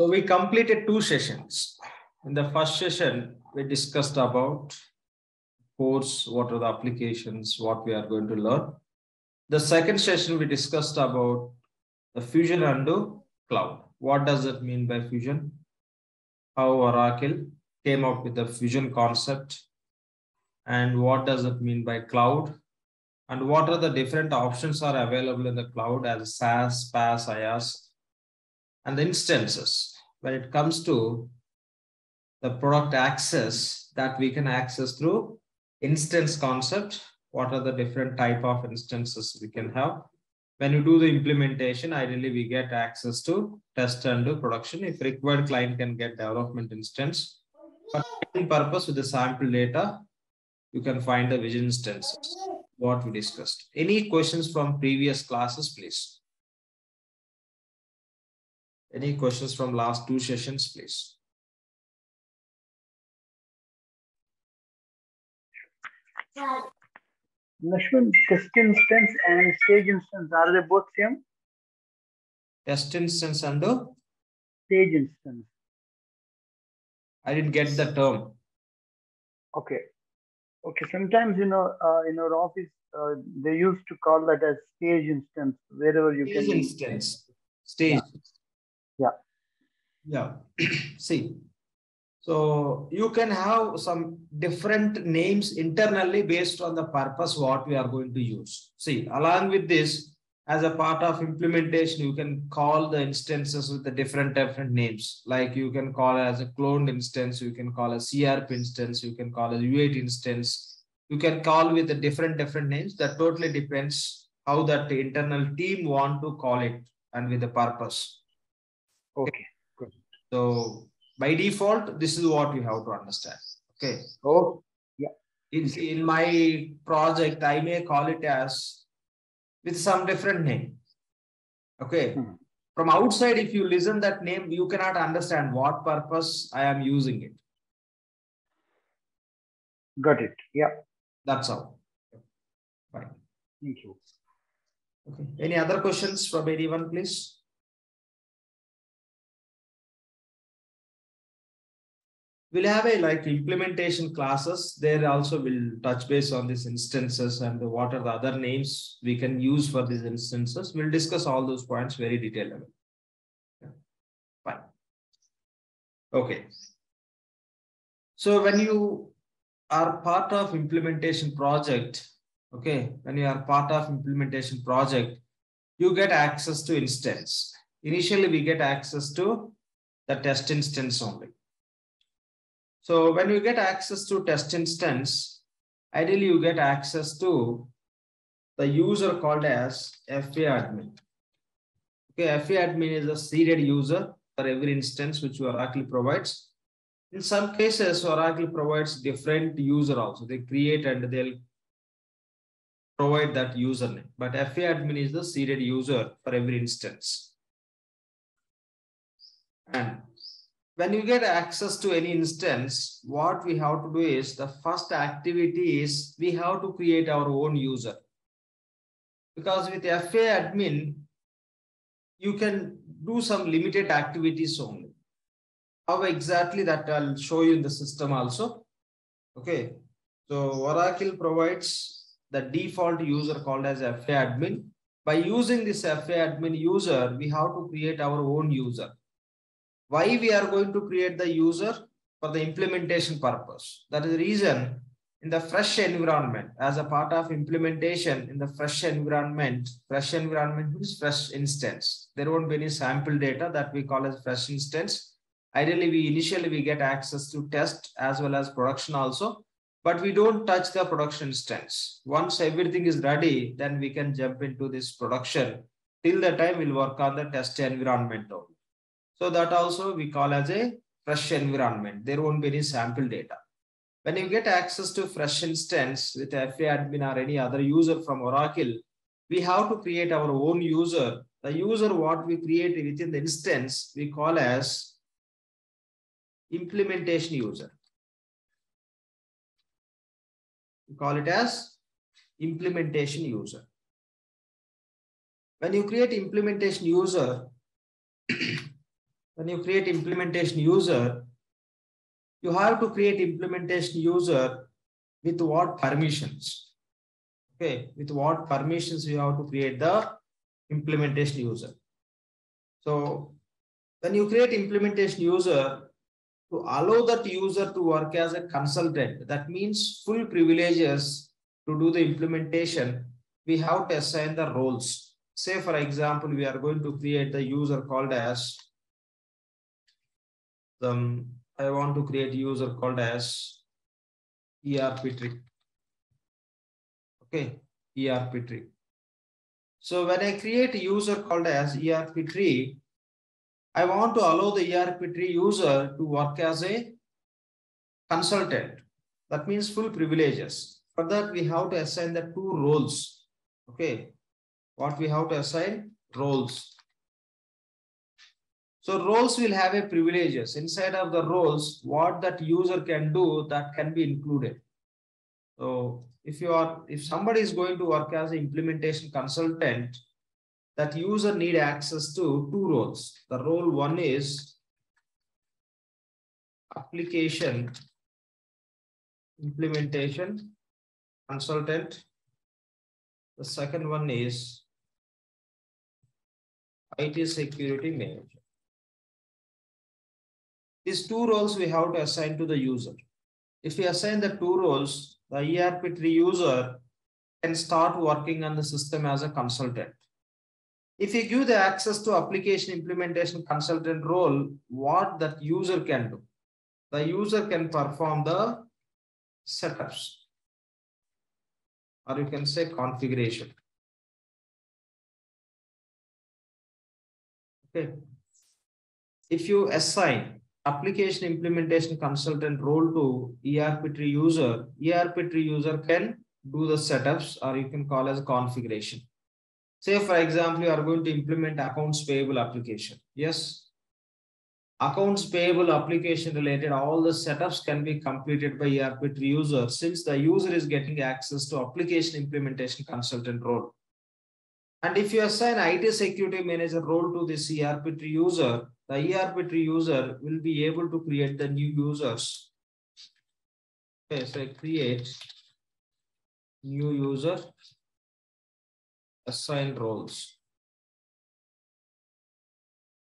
So we completed two sessions. In the first session, we discussed about course, what are the applications, what we are going to learn. The second session, we discussed about the fusion and cloud. What does it mean by fusion? How Oracle came up with the fusion concept and what does it mean by cloud and what are the different options are available in the cloud as SaaS, PaaS, IaaS, and the instances. When it comes to the product access that we can access through instance concept, what are the different type of instances we can have. When you do the implementation, ideally we get access to test and do production. If required, client can get development instance. But in purpose with the sample data, you can find the vision instances, what we discussed. Any questions from previous classes, please? Any questions from last two sessions, please? Laxman, test instance and stage instance, are they both same? Test instance and the? Stage instance. I didn't get the term. Okay. Okay. Sometimes, you know, uh, in our office, uh, they used to call that as stage instance, wherever you Stage can. instance. Stage. Yeah. Yeah. See, so you can have some different names internally based on the purpose what we are going to use. See, along with this, as a part of implementation, you can call the instances with the different different names. Like you can call as a cloned instance, you can call a CRP instance, you can call a UAT instance. You can call with the different different names. That totally depends how that internal team want to call it and with the purpose. Okay. So by default, this is what you have to understand. Okay. Oh, yeah. In, in my project, I may call it as with some different name. Okay. Hmm. From outside, if you listen that name, you cannot understand what purpose I am using it. got it. Yeah. That's all. Fine. Thank you. Okay. Any other questions from anyone, please? We'll have a like implementation classes. There also will touch base on these instances and the, what are the other names we can use for these instances. We'll discuss all those points very detailed level. Yeah. Fine. Okay. So when you are part of implementation project, okay, when you are part of implementation project, you get access to instance. Initially, we get access to the test instance only. So when you get access to test instance, ideally you get access to the user called as FA admin. Okay, FA admin is a seeded user for every instance which Oracle provides. In some cases, Oracle provides different user also. They create and they'll provide that username. But FA admin is the seeded user for every instance. And when you get access to any instance, what we have to do is the first activity is we have to create our own user. Because with FA admin, you can do some limited activities only. How exactly that I'll show you in the system also. Okay. So Oracle provides the default user called as FA admin. By using this FA admin user, we have to create our own user why we are going to create the user for the implementation purpose. That is the reason in the fresh environment as a part of implementation in the fresh environment, fresh environment means fresh instance. There won't be any sample data that we call as fresh instance. Ideally, we initially we get access to test as well as production also, but we don't touch the production instance. Once everything is ready, then we can jump into this production. Till the time we'll work on the test environment only. So that also we call as a fresh environment. There won't be any sample data. When you get access to fresh instance with FA admin or any other user from Oracle, we have to create our own user. The user what we create within the instance, we call as implementation user. We call it as implementation user. When you create implementation user, when you create implementation user, you have to create implementation user with what permissions. Okay, with what permissions you have to create the implementation user. So when you create implementation user, to allow that user to work as a consultant, that means full privileges to do the implementation, we have to assign the roles. Say, for example, we are going to create the user called as, um, I want to create user called as ERP tree. Okay, ERP tree. So when I create a user called as ERP tree, I want to allow the ERP tree user to work as a consultant. That means full privileges. For that, we have to assign the two roles. Okay. What we have to assign? Roles. So roles will have a privileges. Inside of the roles, what that user can do, that can be included. So if you are, if somebody is going to work as an implementation consultant, that user need access to two roles. The role one is application implementation consultant. The second one is IT security manager. These two roles we have to assign to the user. If we assign the two roles, the ERP tree user can start working on the system as a consultant. If you give the access to application implementation consultant role, what that user can do? The user can perform the setups, or you can say configuration. Okay. If you assign application implementation consultant role to ERP tree user, ERP tree user can do the setups or you can call as configuration. Say, for example, you are going to implement accounts payable application. Yes. Accounts payable application related, all the setups can be completed by ERP tree user since the user is getting access to application implementation consultant role. And if you assign IT security manager role to this ERP tree user, the ERP tree user will be able to create the new users. Okay, so create new user assign roles.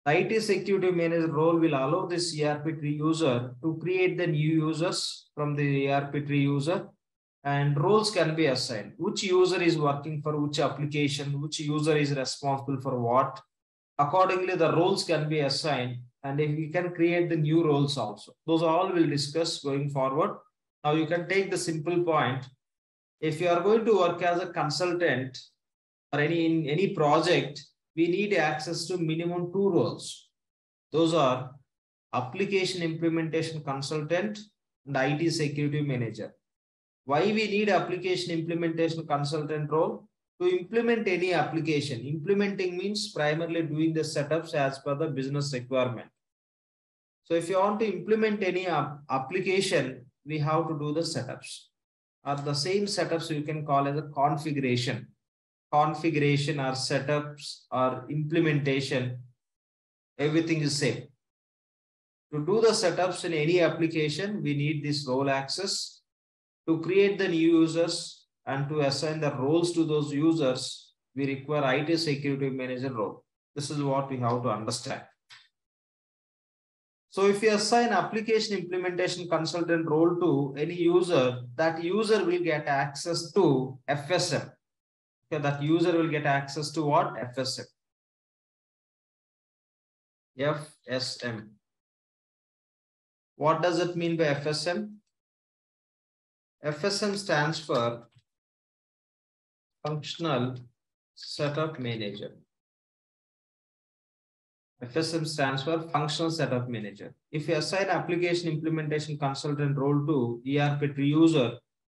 The IT security manager role will allow this ERP tree user to create the new users from the ERP tree user and roles can be assigned. Which user is working for which application, which user is responsible for what. Accordingly, the roles can be assigned and if you can create the new roles also. Those all we'll discuss going forward. Now you can take the simple point. If you are going to work as a consultant, or any in any project, we need access to minimum two roles. Those are application implementation consultant and IT security manager. Why we need application implementation consultant role? To implement any application. Implementing means primarily doing the setups as per the business requirement. So if you want to implement any application, we have to do the setups. Or the same setups you can call as a configuration configuration or setups or implementation, everything is same. To do the setups in any application, we need this role access. To create the new users and to assign the roles to those users, we require IT security manager role. This is what we have to understand. So if you assign application implementation consultant role to any user, that user will get access to FSM, Okay, that user will get access to what? FSM. FSM. What does it mean by FSM? FSM stands for Functional Setup Manager. FSM stands for Functional Setup Manager. If you assign application implementation consultant role to ERP tree user,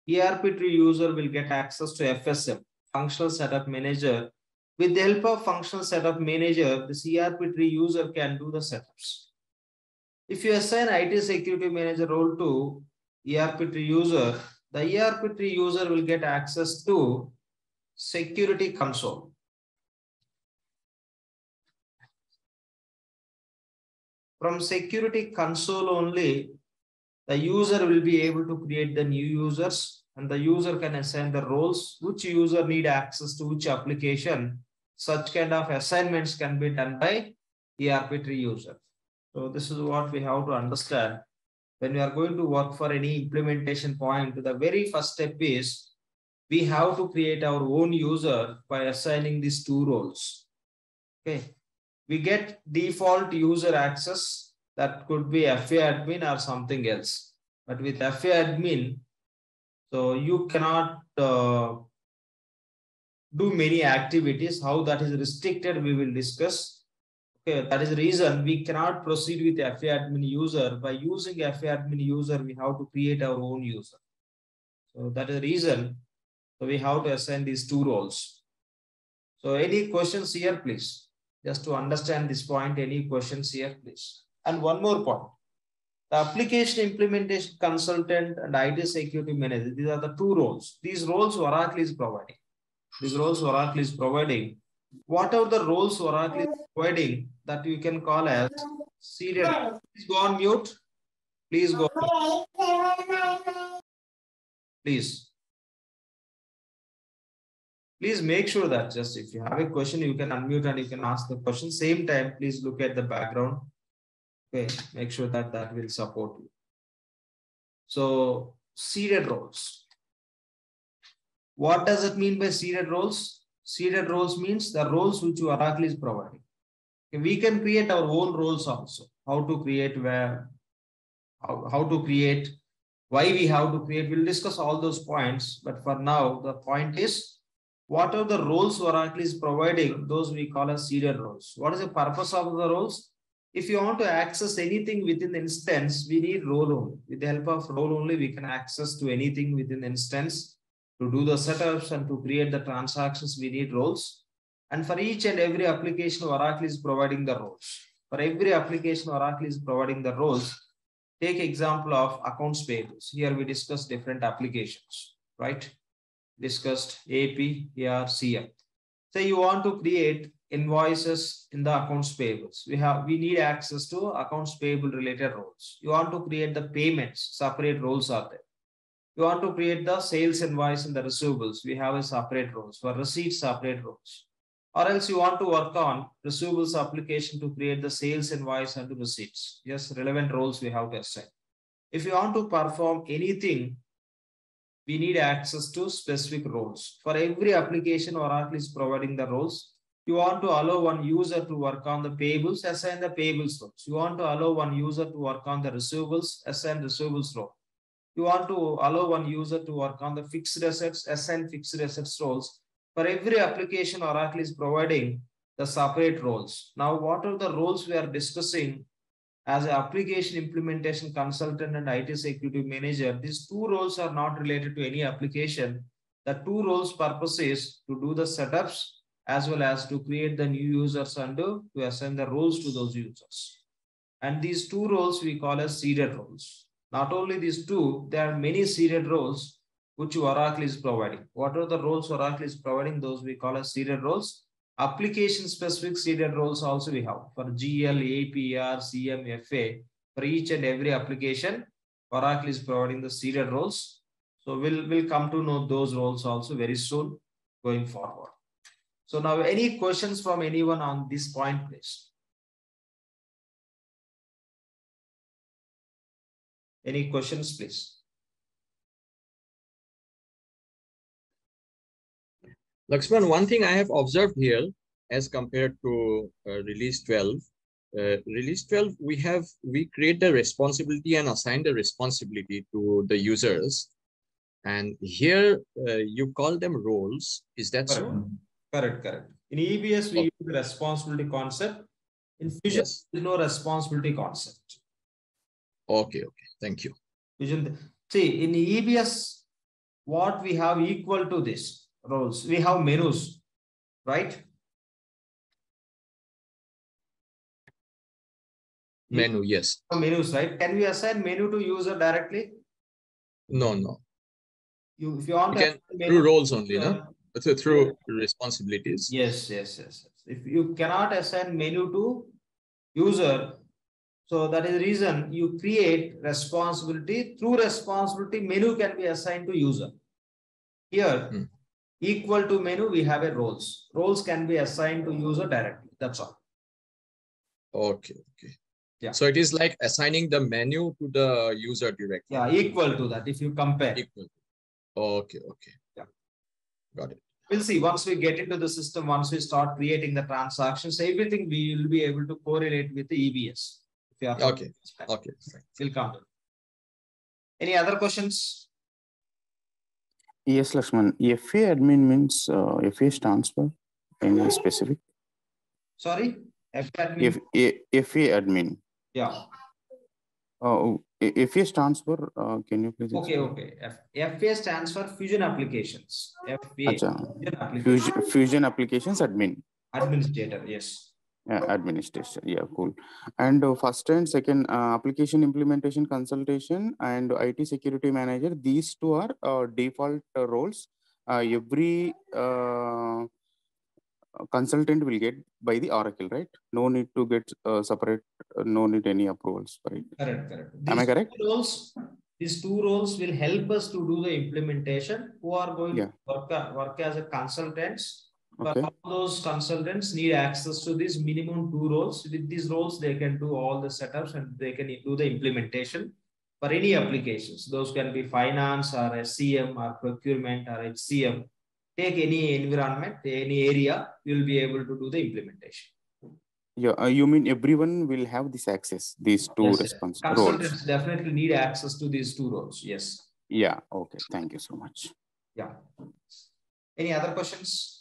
ERP tree user will get access to FSM functional setup manager. With the help of functional setup manager, the ERP tree user can do the setups. If you assign IT security manager role to ERP tree user, the ERP tree user will get access to security console. from security console only, the user will be able to create the new users and the user can assign the roles, which user need access to which application. Such kind of assignments can be done by ERP tree user. So this is what we have to understand. When we are going to work for any implementation point, the very first step is we have to create our own user by assigning these two roles. Okay. We get default user access that could be FA admin or something else. But with FA admin, so you cannot uh, do many activities. How that is restricted, we will discuss. Okay, that is the reason we cannot proceed with FA admin user. By using FA admin user, we have to create our own user. So that is the reason. So we have to assign these two roles. So any questions here, please? Just to understand this point, any questions here, please? And one more point. The application implementation consultant and IT security manager, these are the two roles. These roles Oracle is providing. These roles Oracle is providing. Whatever the roles Oracle is providing, that you can call as uh, seeded. Uh, please go on mute. Please go. Uh, please. Please make sure that just if you have a question, you can unmute and you can ask the question. Same time, please look at the background Okay, make sure that that will support you. So seeded roles. What does it mean by seeded roles? Seeded roles means the roles which Oracle is providing. We can create our own roles also. How to create where, how, how to create, why we have to create. We'll discuss all those points. But for now, the point is what are the roles Oracle is providing? Those we call as seeded roles. What is the purpose of the roles? If you want to access anything within the instance, we need role only. With the help of role only, we can access to anything within instance. To do the setups and to create the transactions, we need roles. And for each and every application, Oracle is providing the roles. For every application, Oracle is providing the roles. Take example of accounts payables. Here we discuss different applications, right? Discussed AP, AR, CM. Say you want to create invoices in the accounts payables. We have we need access to accounts payable related roles. You want to create the payments, separate roles are there. You want to create the sales invoice and the receivables. We have a separate roles for receipts, separate roles. Or else you want to work on receivables application to create the sales invoice and the receipts. Yes, relevant roles we have to assign. If you want to perform anything, we need access to specific roles. For every application, Oracle is providing the roles you want to allow one user to work on the payables, assign the payables roles. You want to allow one user to work on the receivables, assign receivables role. You want to allow one user to work on the fixed assets, assign fixed assets roles. For every application, Oracle is providing the separate roles. Now, what are the roles we are discussing as an application implementation consultant and IT security manager? These two roles are not related to any application. The two roles purpose is to do the setups as well as to create the new users and to assign the roles to those users. And these two roles we call as seeded roles. Not only these two, there are many seeded roles which Oracle is providing. What are the roles Oracle is providing? Those we call as seeded roles. Application specific seeded roles also we have for GL, APR, CM, FA. For each and every application, Oracle is providing the seeded roles. So we'll, we'll come to know those roles also very soon going forward. So now any questions from anyone on this point, please? Any questions, please? Laxman, one thing I have observed here as compared to uh, release 12, uh, release 12, we have, we create the responsibility and assign the responsibility to the users. And here uh, you call them roles. Is that so? Correct, correct. In EBS, we okay. use the responsibility concept. In Fusion, yes. no responsibility concept. Okay, okay. Thank you. See, in EBS, what we have equal to this roles, we have menus, right? Menu, yes. Menus, right? Can we assign menu to user directly? No, no. You, if you want you can, menu, through roles only, no? So through responsibilities. Yes, yes, yes, yes. If you cannot assign menu to user, So that is the reason you create responsibility. Through responsibility, menu can be assigned to user. Here, Hmm. equal to menu, we have a roles. Roles can be assigned to user directly. That's all. Okay, okay. Yeah. So it is like assigning the menu to the user directly. Yeah, equal to that if you compare. Equal. Okay, okay. Yeah. Got it. We'll see once we get into the system, once we start creating the transactions, everything we will be able to correlate with the EBS. If are Okay, Okay. fine. We'll come. Any other questions? Yes, Laxman. FA admin means uh, FA stands for any specific? Sorry? F admin? F, A, FA admin. Yeah, Oh, FA stands for, uh, can you please? okay, explain? okay. F FA stands for Fusion Applications. FA, Acha. Fusion Applications Fusion, Fusion Applications admin. Administrator, yes. Yeah, administration. Yeah, cool. And uh, first and second, uh, application implementation consultation and IT security manager. These two are uh, default uh, roles. Uh, every uh, consultant will get by the Oracle, right? No need to get uh, separate. Uh, no need any approvals, right? Correct, correct. Am I These correct? two Roles, these two roles will help us to do the implementation who are going to work, work as a consultants. But Okay. all those consultants need access to these minimum two roles. With these roles, they can do all the setups and they can do the implementation for any applications. Those can be finance or SCM or procurement or HCM. Take any environment, any area, you'll be able to do the implementation. Yeah, uh, you mean everyone will have this access, these two Yes, response roles? Consultants definitely need access to these two roles. Yes. Yeah, okay. Thank you so much. Yeah. Any other questions?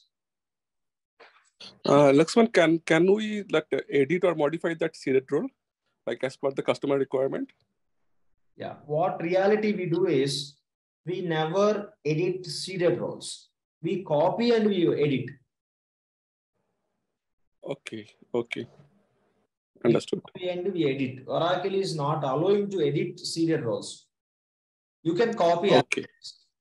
Uh, Laxman, can can we like edit or modify that seeded role, like as per the customer requirement? Yeah. What reality we do is we never edit seeded roles. We copy and we edit. Okay, okay, understood. Copy and we edit. Oracle is not allowing to edit seeded roles. You can copy. Okay,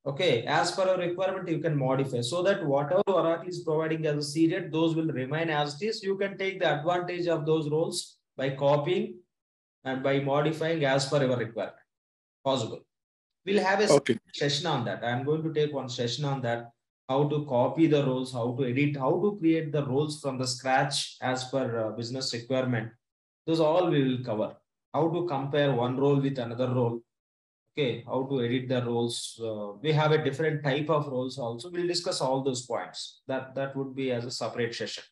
Okay, as per a requirement, you can modify so that whatever Oracle is providing as a seeded, those will remain as it is. You can take the advantage of those roles by copying and by modifying as per your requirement. Possible. We'll have a okay, session on that. I'm going to take one session on that. How to copy the roles, how to edit, how to create the roles from the scratch as per uh, business requirement. Those all we will cover. How to compare one role with another role. Okay, how to edit the roles. Uh, we have a different type of roles also. We'll discuss all those points. That that would be as a separate session.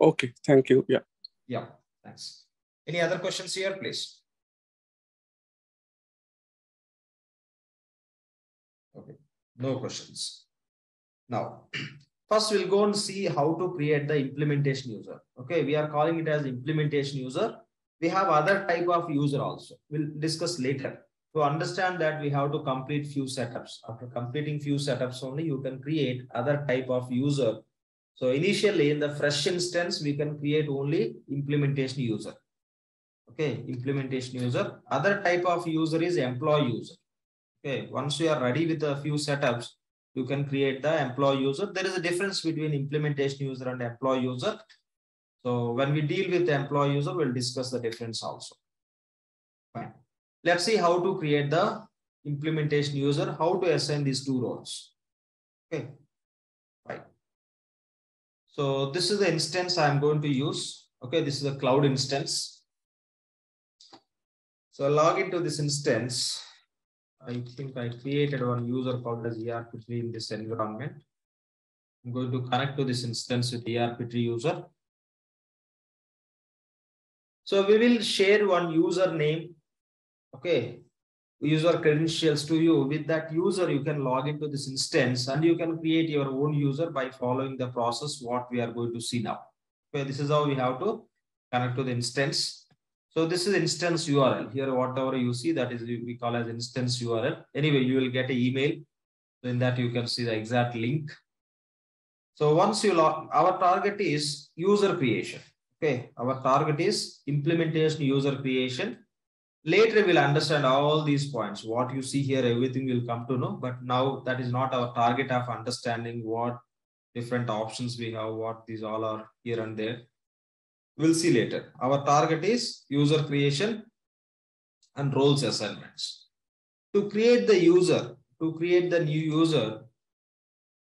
okay. Thank you. Yeah. Yeah, thanks. Any other questions here, please? Okay, no questions. Now, first we'll go and see how to create the implementation user. Okay, we are calling it as implementation user. We have other type of user also. We'll discuss later. To understand that we have to complete few setups. After completing few setups only, you can create other type of user so initially in the fresh instance, we can create only implementation user. Okay, implementation user. Other type of user is employee user. Okay, once you are ready with a few setups, you can create the employee user. There is a difference between implementation user and employee user. So when we deal with the employee user, we'll discuss the difference also. Let's see how to create the implementation user, how to assign these two roles. Okay. Right. So this is the instance I'm going to use. Okay, this is a cloud instance. So I log into this instance. I think I created one user called as ERP tree in this environment. I'm going to connect to this instance with ERP tree user. So we will share one username. Okay, user credentials to you. With that user, you can log into this instance and you can create your own user by following the process what we are going to see now. Okay, this is how we have to connect to the instance. So this is instance URL. Here, whatever you see, that is we call as instance URL. Anyway, you will get an email. In that you can see the exact link. So once you log, our target is user creation. Okay, our target is implementation user creation later we'll understand all these points what you see here everything will come to know but now that is not our target of understanding what different options we have what these all are here and there We'll see later. Our target is user creation and roles assignments. To create the user, to create the new user,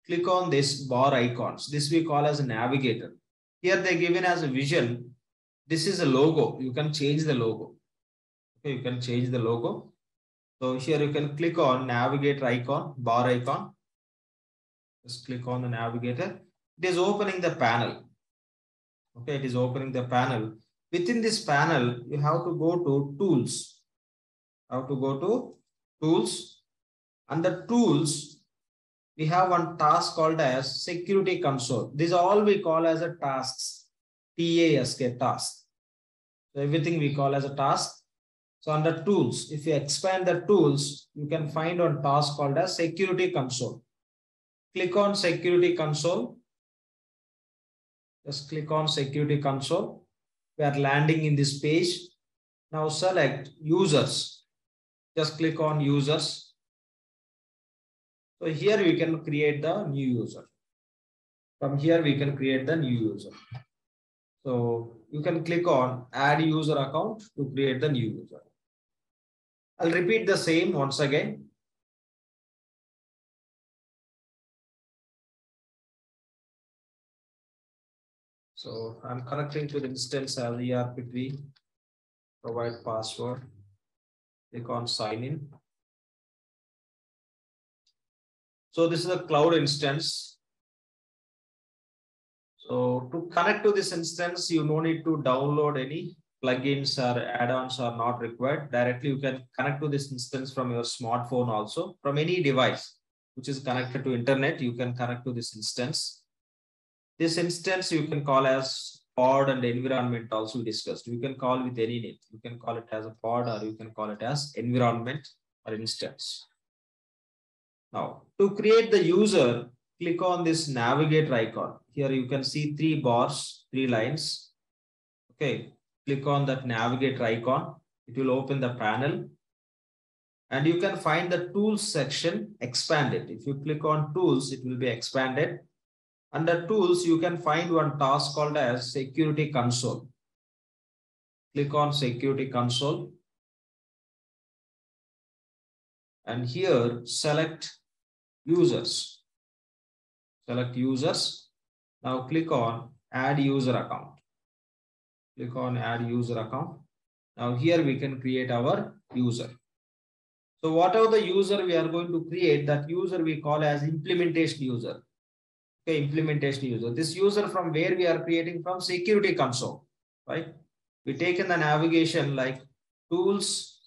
click on this bar icons. This we call as a navigator. Here they're given as a vision. This is a logo. You can change the logo. You can change the logo. So here you can click on navigator icon, bar icon. Just click on the navigator. It is opening the panel. Okay, it is opening the panel. Within this panel, you have to go to tools. Have to go to tools. Under tools, we have one task called as security console. These all we call as a tasks. T-A-S-K task. So everything we call as a task. So under tools, if you expand the tools, you can find one task called as security console. Click on security console. Just click on security console. We are landing in this page. Now select users. Just click on users. So here we can create the new user. From here we can create the new user. So you can click on add user account to create the new user. I'll repeat the same once again. So I'm connecting to the instance as ERP tree, provide password, click on sign in. So this is a cloud instance. So to connect to this instance, you no need to download any plugins or add-ons are not required. Directly, you can connect to this instance from your smartphone also, from any device which is connected to internet, you can connect to this instance. This instance you can call as pod and environment also discussed. You can call with any name. You can call it as a pod or you can call it as environment or instance. Now, to create the user, click on this navigator icon. Here you can see three bars, three lines. Okay, click on that navigator icon. It will open the panel. And you can find the tools section expanded. If you click on tools, it will be expanded. Under tools, you can find one task called as security console. Click on security console. And here select users. Select users. Now click on add user account. Click on add user account. Now here we can create our user. So whatever the user we are going to create, that user we call as implementation user. Okay, implementation user. This user from where we are creating from security console, right? We take in the navigation like tools,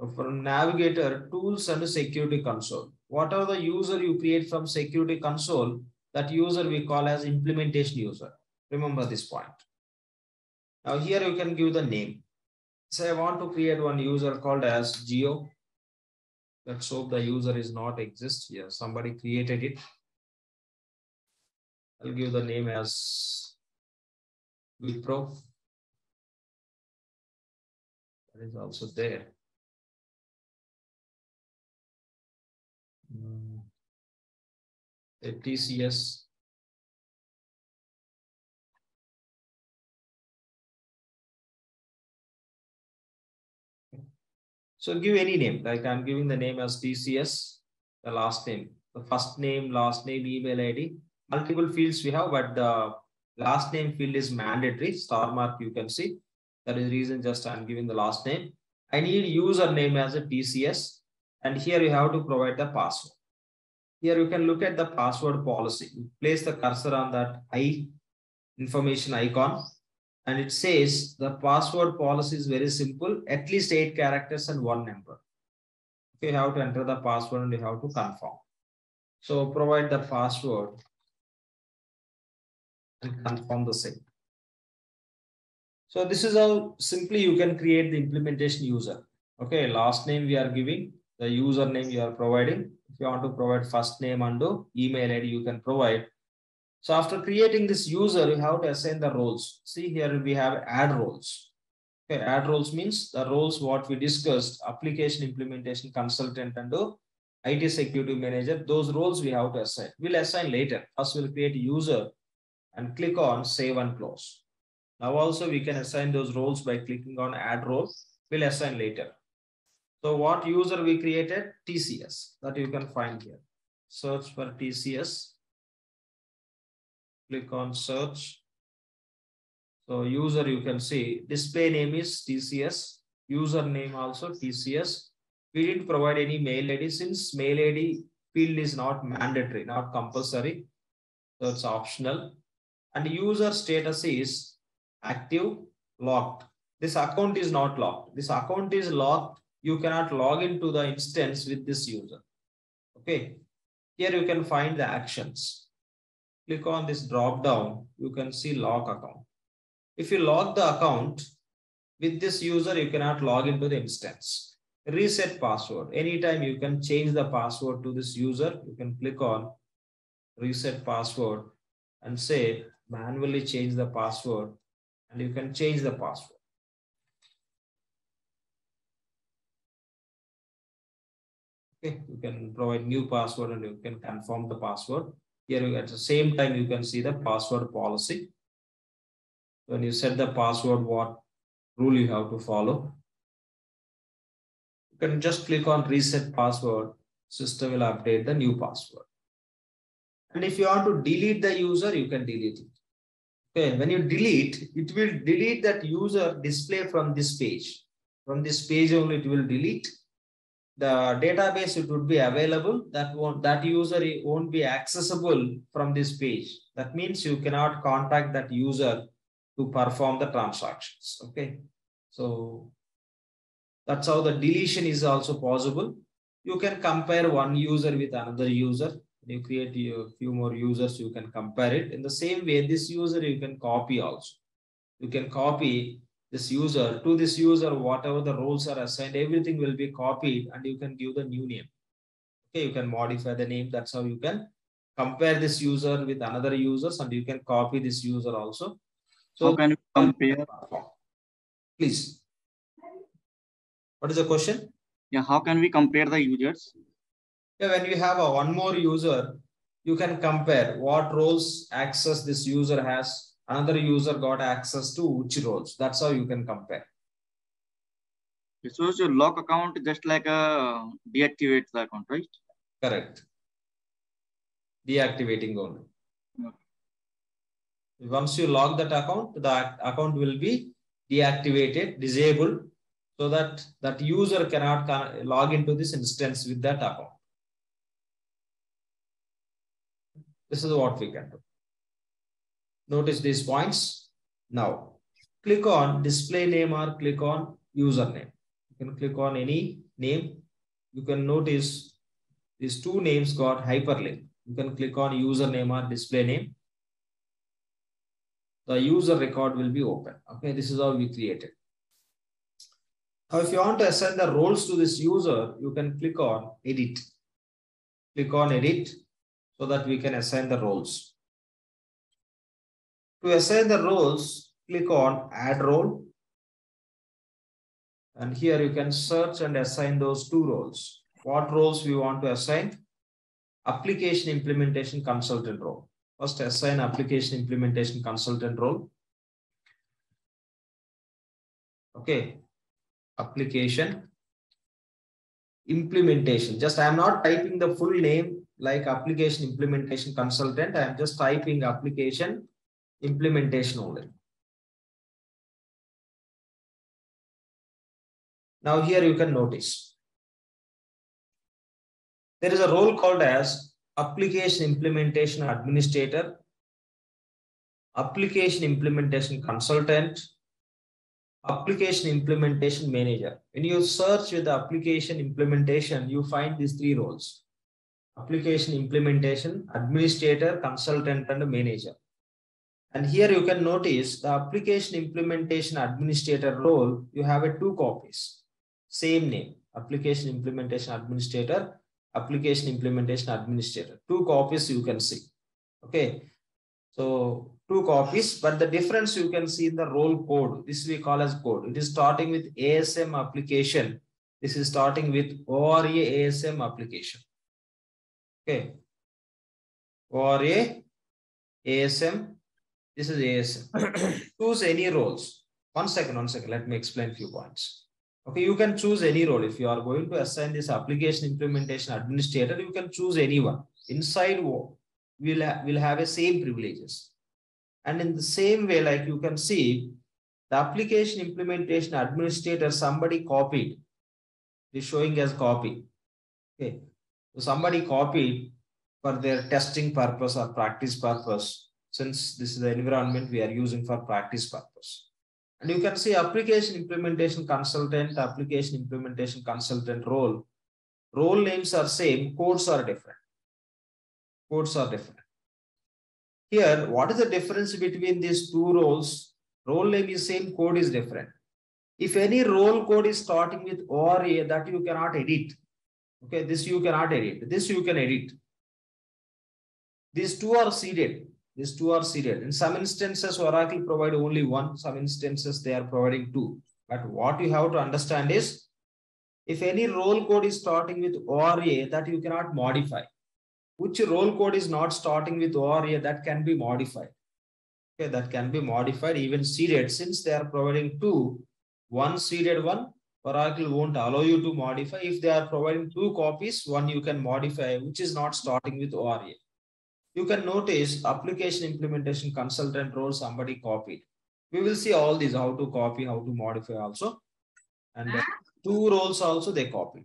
uh, from navigator, tools and security console. Whatever the user you create from security console, that user we call as implementation user. Remember this point. Now here you can give the name. Say I want to create one user called as Jio. Let's hope the user is not exist. Yeah, somebody created it. I'll give the name as Wipro. That is also there. Mm. The TCS. So give any name, like I'm giving the name as TCS, the last name, the first name, last name, email ID, multiple fields we have, but the last name field is mandatory, star mark you can see. That is reason just I'm giving the last name. I need username as a TCS and here you have to provide the password. Here you can look at the password policy. You place the cursor on that I information icon and it says the password policy is very simple, at least eight characters and one number. Okay, you have to enter the password and you have to confirm. So provide the password and confirm the same. So this is how simply you can create the implementation user. Okay, last name we are giving, the username you are providing. If you want to provide first name and email ID, you can provide. So after creating this user, you have to assign the roles. See here we have add roles. Okay, add roles means the roles what we discussed, application implementation consultant and IT security manager, those roles we have to assign. We'll assign later. First we'll create user and click on save and close. Now also we can assign those roles by clicking on add role. We'll assign later. So what user we created? TCS that you can find here. Search for TCS. Click on search. So user you can see display name is TCS. User name also TCS. We didn't provide any mail ID since mail ID field is not mandatory, not compulsory. So it's optional. And user status is active locked. This account is not locked. This account is locked. You cannot log into the instance with this user. Okay. Here you can find the actions. Click on this drop down. You can see lock account. If you lock the account with this user, you cannot log into the instance. Reset password. Anytime you can change the password to this user, you can click on reset password and say manually change the password and you can change the password. Okay, you can provide new password and you can confirm the password. Here at the same time, you can see the password policy. When you set the password, what rule you have to follow. You can just click on reset password. System will update the new password. And if you want to delete the user, you can delete it. Okay, when you delete, it will delete that user display from this page. From this page only, it will delete. The database it would be available. That won't that user won't be accessible from this page. That means you cannot contact that user to perform the transactions. Okay, so that's how the deletion is also possible. You can compare one user with another user you create a few more users, you can compare it. In the same way, this user you can copy also. You can copy this user to this user, whatever the roles are assigned, everything will be copied and you can give the new name. Okay, you can modify the name. That's how you can compare this user with another users and you can copy this user also. So how can you compare? Please. What is the question? Yeah, how can we compare the users? Yeah, when you have a one more user, you can compare what roles access this user has. Another user got access to which roles. That's how you can compare. So your lock account just like a deactivate the account, right? Correct. Deactivating only. Okay. Once you log that account, the account will be deactivated, disabled, so that that user cannot log into this instance with that account. This is what we can do. Notice these points. Now, click on display name or click on username. You can click on any name. You can notice these two names got hyperlink. You can click on username or display name. The user record will be open. Okay, this is how we created. Now, if you want to assign the roles to this user, you can click on edit. Click on edit so that we can assign the roles. To assign the roles, click on add role. And here you can search and assign those two roles. What roles we want to assign? Application implementation consultant role. First assign application implementation consultant role. Okay. Application implementation. Just I am not typing the full name like application implementation consultant. I am just typing application implementation only. Now here you can notice. There is a role called as application implementation administrator, application implementation consultant, application implementation manager. When you search with the application implementation, you find these three roles application implementation, administrator, consultant, and manager. And here you can notice the application implementation administrator role, you have a two copies, same name, application implementation administrator, application implementation administrator, two copies you can see. Okay. So two copies, but the difference you can see in the role code. This we call as code. It is starting with ASM application. This is starting with ORA ASM application. Okay. For a ASM This is ASM. choose any roles. One second, one second. Let me explain a few points. Okay, you can choose any role. If you are going to assign this application implementation administrator, you can choose anyone. Inside we'll, ha we'll have a same privileges. And in the same way, like you can see, the application implementation administrator, somebody copied, is showing as copy. Okay, so somebody copied for their testing purpose or practice purpose, since this is the environment we are using for practice purpose. And you can see application implementation consultant, application implementation consultant role. Role names are same, codes are different. Codes are different. Here, what is the difference between these two roles? Role name is same, code is different. If any role code is starting with ORA, that you cannot edit. Okay, this you cannot edit. This you can edit. These two are seeded. These two are seeded. In some instances, Oracle provide only one. Some instances, they are providing two. But what you have to understand is, if any role code is starting with ORA, that you cannot modify. Which role code is not starting with ORA, that can be modified. Okay, that can be modified, even seeded. Since they are providing two, one seeded one, Oracle won't allow you to modify. If they are providing two copies, one you can modify, which is not starting with ORA you can notice application implementation consultant role somebody copied. We will see all these, how to copy, how to modify also. And two roles also they copied.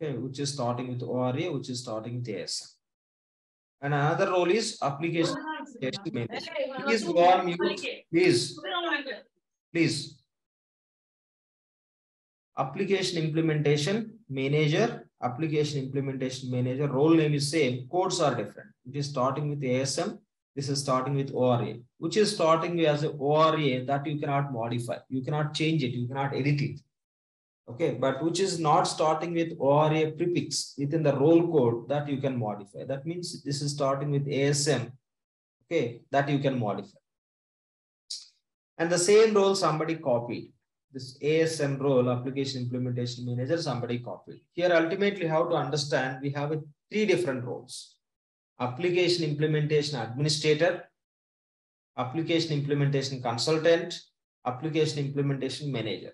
Okay, which is starting with ORA, which is starting with ASM. And another role is application manager. Please on mute. Please. Please. Application implementation manager application implementation manager role name is same codes are different. It is starting with asm this is starting with ora which is starting as a ora that you cannot modify you cannot change it you cannot edit it. Okay but which is not starting with ora prefix within the role code that you can modify. That means this is starting with asm okay that you can modify. And the same role somebody copied this ASM role, application implementation manager, somebody copied. Here, ultimately, how to understand, we have three different roles. Application implementation administrator, application implementation consultant, application implementation manager.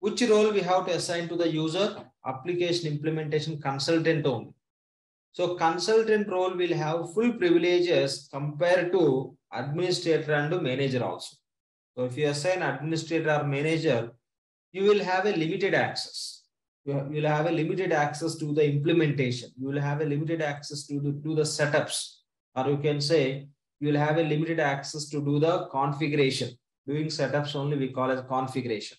Which role we have to assign to the user? Application implementation consultant only. So consultant role will have full privileges compared to administrator and manager also. So if you assign administrator or manager, you will have a limited access. You will have a limited access to the implementation. You will have a limited access to the, to the setups. Or you can say, you will have a limited access to do the configuration. Doing setups only we call as configuration.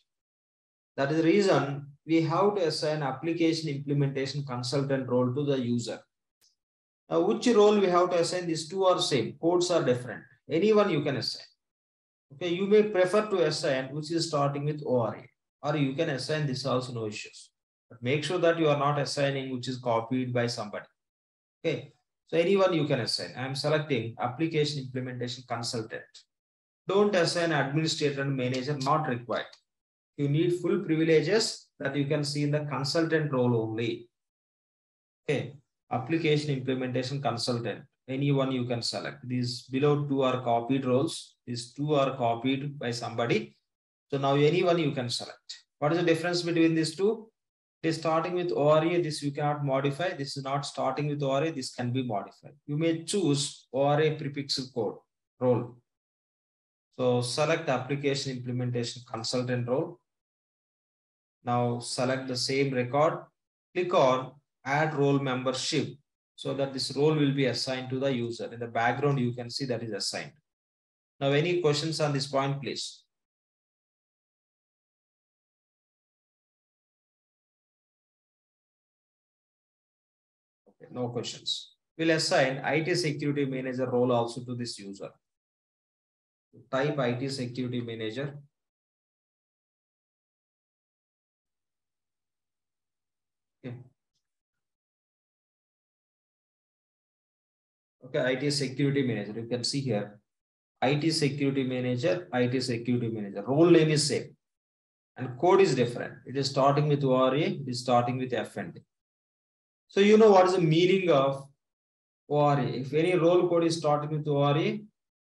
That is the reason we have to assign application implementation consultant role to the user. Now, which role we have to assign? These two are same. Codes are different. Anyone you can assign. Okay, you may prefer to assign which is starting with ORA, or you can assign this also no issues. But make sure that you are not assigning which is copied by somebody. Okay, so anyone you can assign. I'm selecting application implementation consultant. Don't assign administrator and manager, not required. You need full privileges that you can see in the consultant role only. Okay, application implementation consultant anyone you can select. These below two are copied roles. These two are copied by somebody. So now anyone you can select. What is the difference between these two? It is starting with ORA, this you cannot modify. This is not starting with ORA, this can be modified. You may choose ORA prefix code role. So select application implementation consultant role. Now select the same record. Click on add role membership so that this role will be assigned to the user. In the background, you can see that is assigned. Now, any questions on this point, please? Okay, no questions. We'll assign IT security manager role also to this user. Type IT security manager. Okay. Okay, IT security manager. You can see here. IT security manager, IT security manager. Role name is same. And code is different. It is starting with ORA, it is starting with FND. So you know what is the meaning of ORA. If any role code is starting with ORA,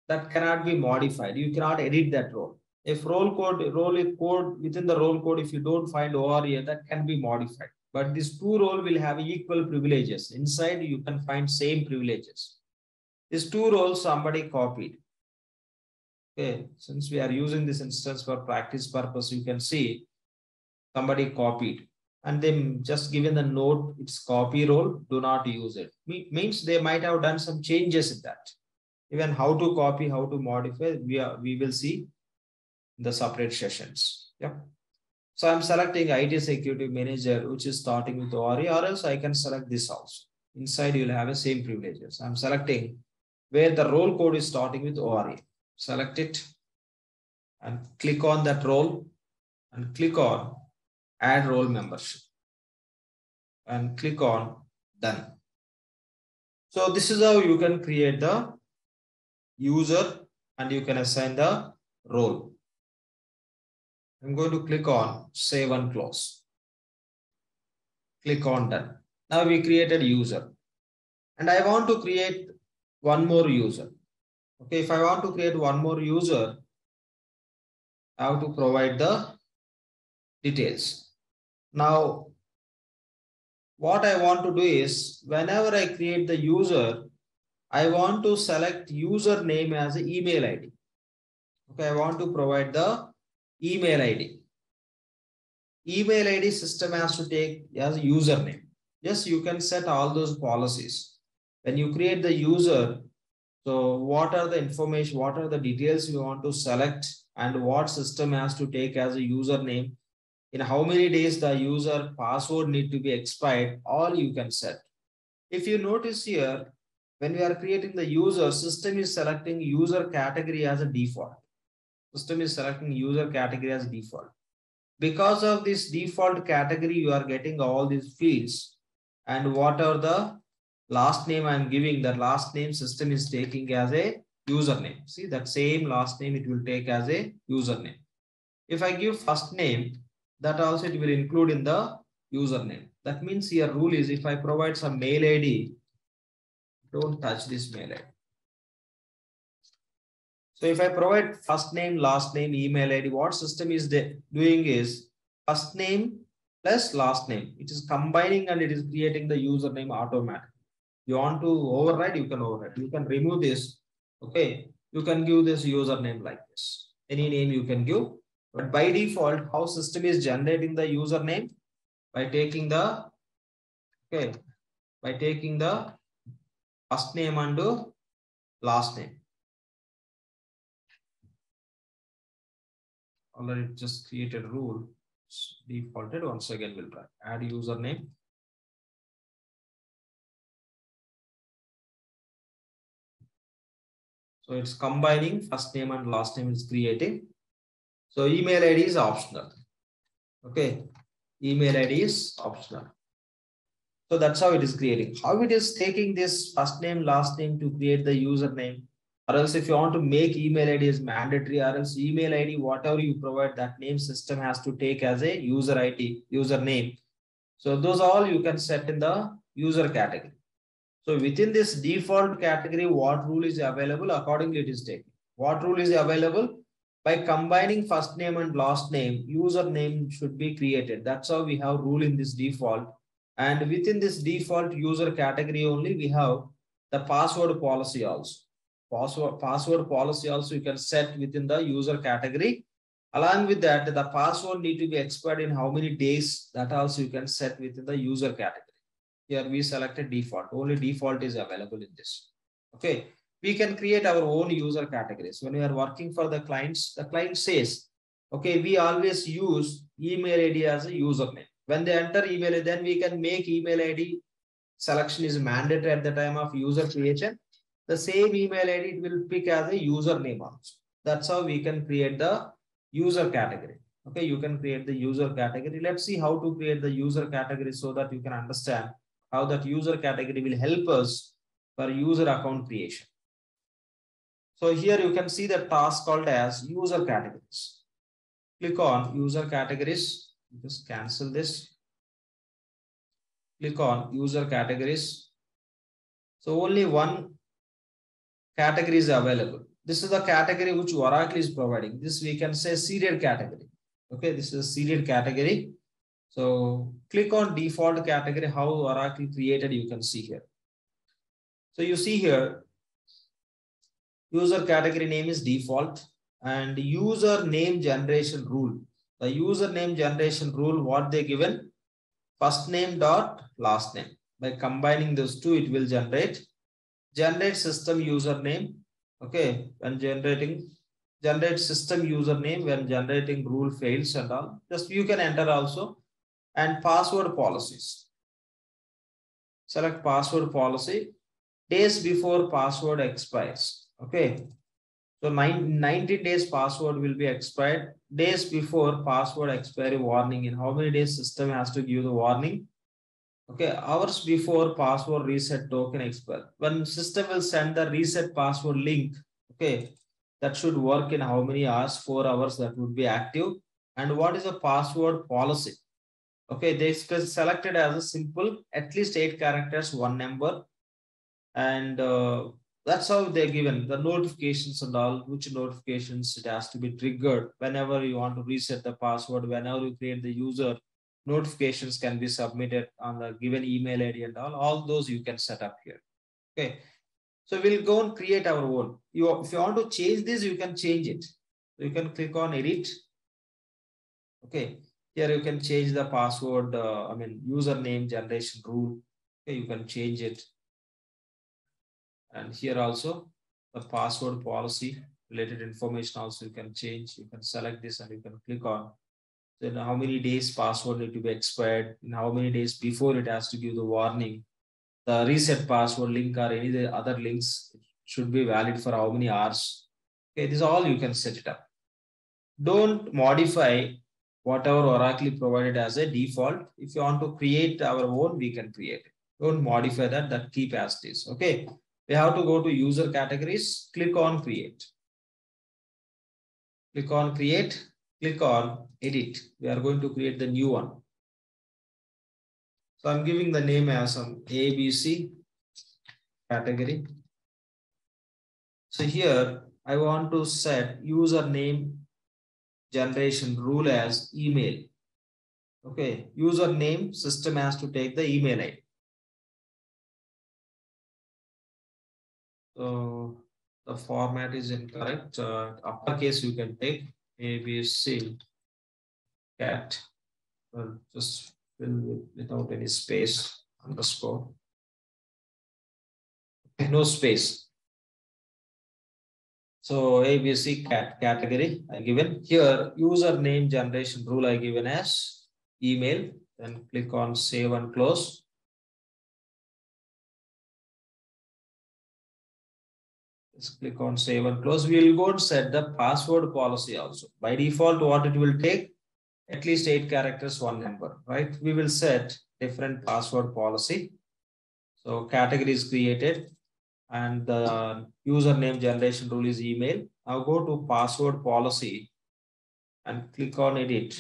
that cannot be modified. You cannot edit that role. If role code, role code within the role code, if you don't find ORA, that can be modified. But these two role will have equal privileges. Inside, you can find same privileges. These two roles somebody copied. Okay, since we are using this instance for practice purpose, you can see somebody copied and then just given the note, it's copy role, do not use it. Me means they might have done some changes in that. Even how to copy, how to modify, we, are, we will see the separate sessions. Yeah. So I'm selecting IT security manager, which is starting with ORA, or else I can select this also. Inside you'll have the same privileges. I'm selecting where the role code is starting with ORA. Select it and click on that role and click on add role membership and click on done. So this is how you can create the user and you can assign the role. I'm going to click on save and close. Click on done. Now we created user and I want to create one more user. Okay, if I want to create one more user, I have to provide the details. Now, what I want to do is whenever I create the user, I want to select username as an email ID. Okay, I want to provide the email ID. Email ID system has to take as a username. Yes, you can set all those policies. When you create the user, so what are the information, what are the details you want to select and what system has to take as a username, in how many days the user password need to be expired, all you can set. If you notice here, when we are creating the user, system is selecting user category as a default. System is selecting user category as default. Because of this default category, you are getting all these fields and what are the last name I'm giving, the last name system is taking as a username. See that same last name it will take as a username. If I give first name, that also it will include in the username. That means here rule is if I provide some mail ID, don't touch this mail ID. So if I provide first name, last name, email ID, what system is doing is first name plus last name. It is combining and it is creating the username automatically. You want to override, you can override. You can remove this. Okay. You can give this username like this. Any name you can give. But by default, how system is generating the username? By taking the, okay, by taking the first name and last name. Already just created rule. Defaulted. Once again, we'll try. Add username. So it's combining first name and last name is creating. So email ID is optional. Okay. Email ID is optional. So that's how it is creating. How it is taking this first name, last name to create the username. Or else if you want to make email ID is mandatory or else email ID, whatever you provide, that name system has to take as a user ID, username. So those all you can set in the user category. So within this default category, what rule is available? Accordingly, it is taken. What rule is available? By combining first name and last name, username should be created. That's how we have rule in this default. And within this default user category only, we have the password policy also. Password, password policy also you can set within the user category. Along with that, the password need to be expired in how many days that also you can set within the user category. Here we selected default. Only default is available in this. Okay. We can create our own user categories. When we are working for the clients, the client says, okay, we always use email ID as a username. When they enter email, then we can make email ID selection is mandatory at the time of user creation. The same email ID will pick as a username also. That's how we can create the user category. Okay, you can create the user category. Let's see how to create the user category so that you can understand how that user category will help us for user account creation. So here you can see the task called as user categories. Click on user categories. Just cancel this. Click on user categories. So only one category is available. this is the category which Oracle is providing. This we can say seeded category. Okay, this is a seeded category. So click on default category, how Oracle created, you can see here. So you see here, user category name is default and user name generation rule. The user name generation rule, what they given, first name dot last name. By combining those two, it will generate. Generate system username. Okay, when generating, generate system username when generating rule fails and all. Just you can enter also. And password policies. Select password policy. Days before password expires. Okay. So nine, 90 days password will be expired. Days before password expiry warning. In how many days system has to give the warning? Okay, hours before password reset token expire. When system will send the reset password link, okay, that should work in how many hours? Four hours that would be active. And what is a password policy? Okay, they selected as a simple, at least eight characters, one number. And uh, that's how they're given the notifications and all, which notifications it has to be triggered whenever you want to reset the password, whenever you create the user notifications can be submitted on the given email ID and all, all those you can set up here. Okay. So we'll go and create our own. You, if you want to change this, you can change it. You can click on edit. Okay. Here you can change the password, uh, I mean, username generation rule. Okay, you can change it. And here also the password policy related information also you can change. You can select this and you can click on then how many days password need to be expired, in how many days before it has to give the warning. The reset password link or any other links should be valid for how many hours. Okay, this is all you can set it up. Don't modify whatever Oracle provided as a default. If you want to create our own, we can create. Don't modify that, that keep as it is. Okay, we have to go to user categories, click on create. Click on create click on edit. We are going to create the new one. So I'm giving the name as um, some ABC category. So here I want to set username generation rule as email. Okay, username system has to take the email ID. So the format is incorrect. Uh, uppercase you can take a, B, C, cat, well, just fill with, without any space, underscore. No space. So ABC cat category I given here username generation rule I given as email. Then click on save and close. Just click on save and close. We will go and set the password policy also. By default, what it will take, at least eight characters, one number, right? We will set different password policy. So category is created and the username generation rule is email. Now go to password policy and click on edit.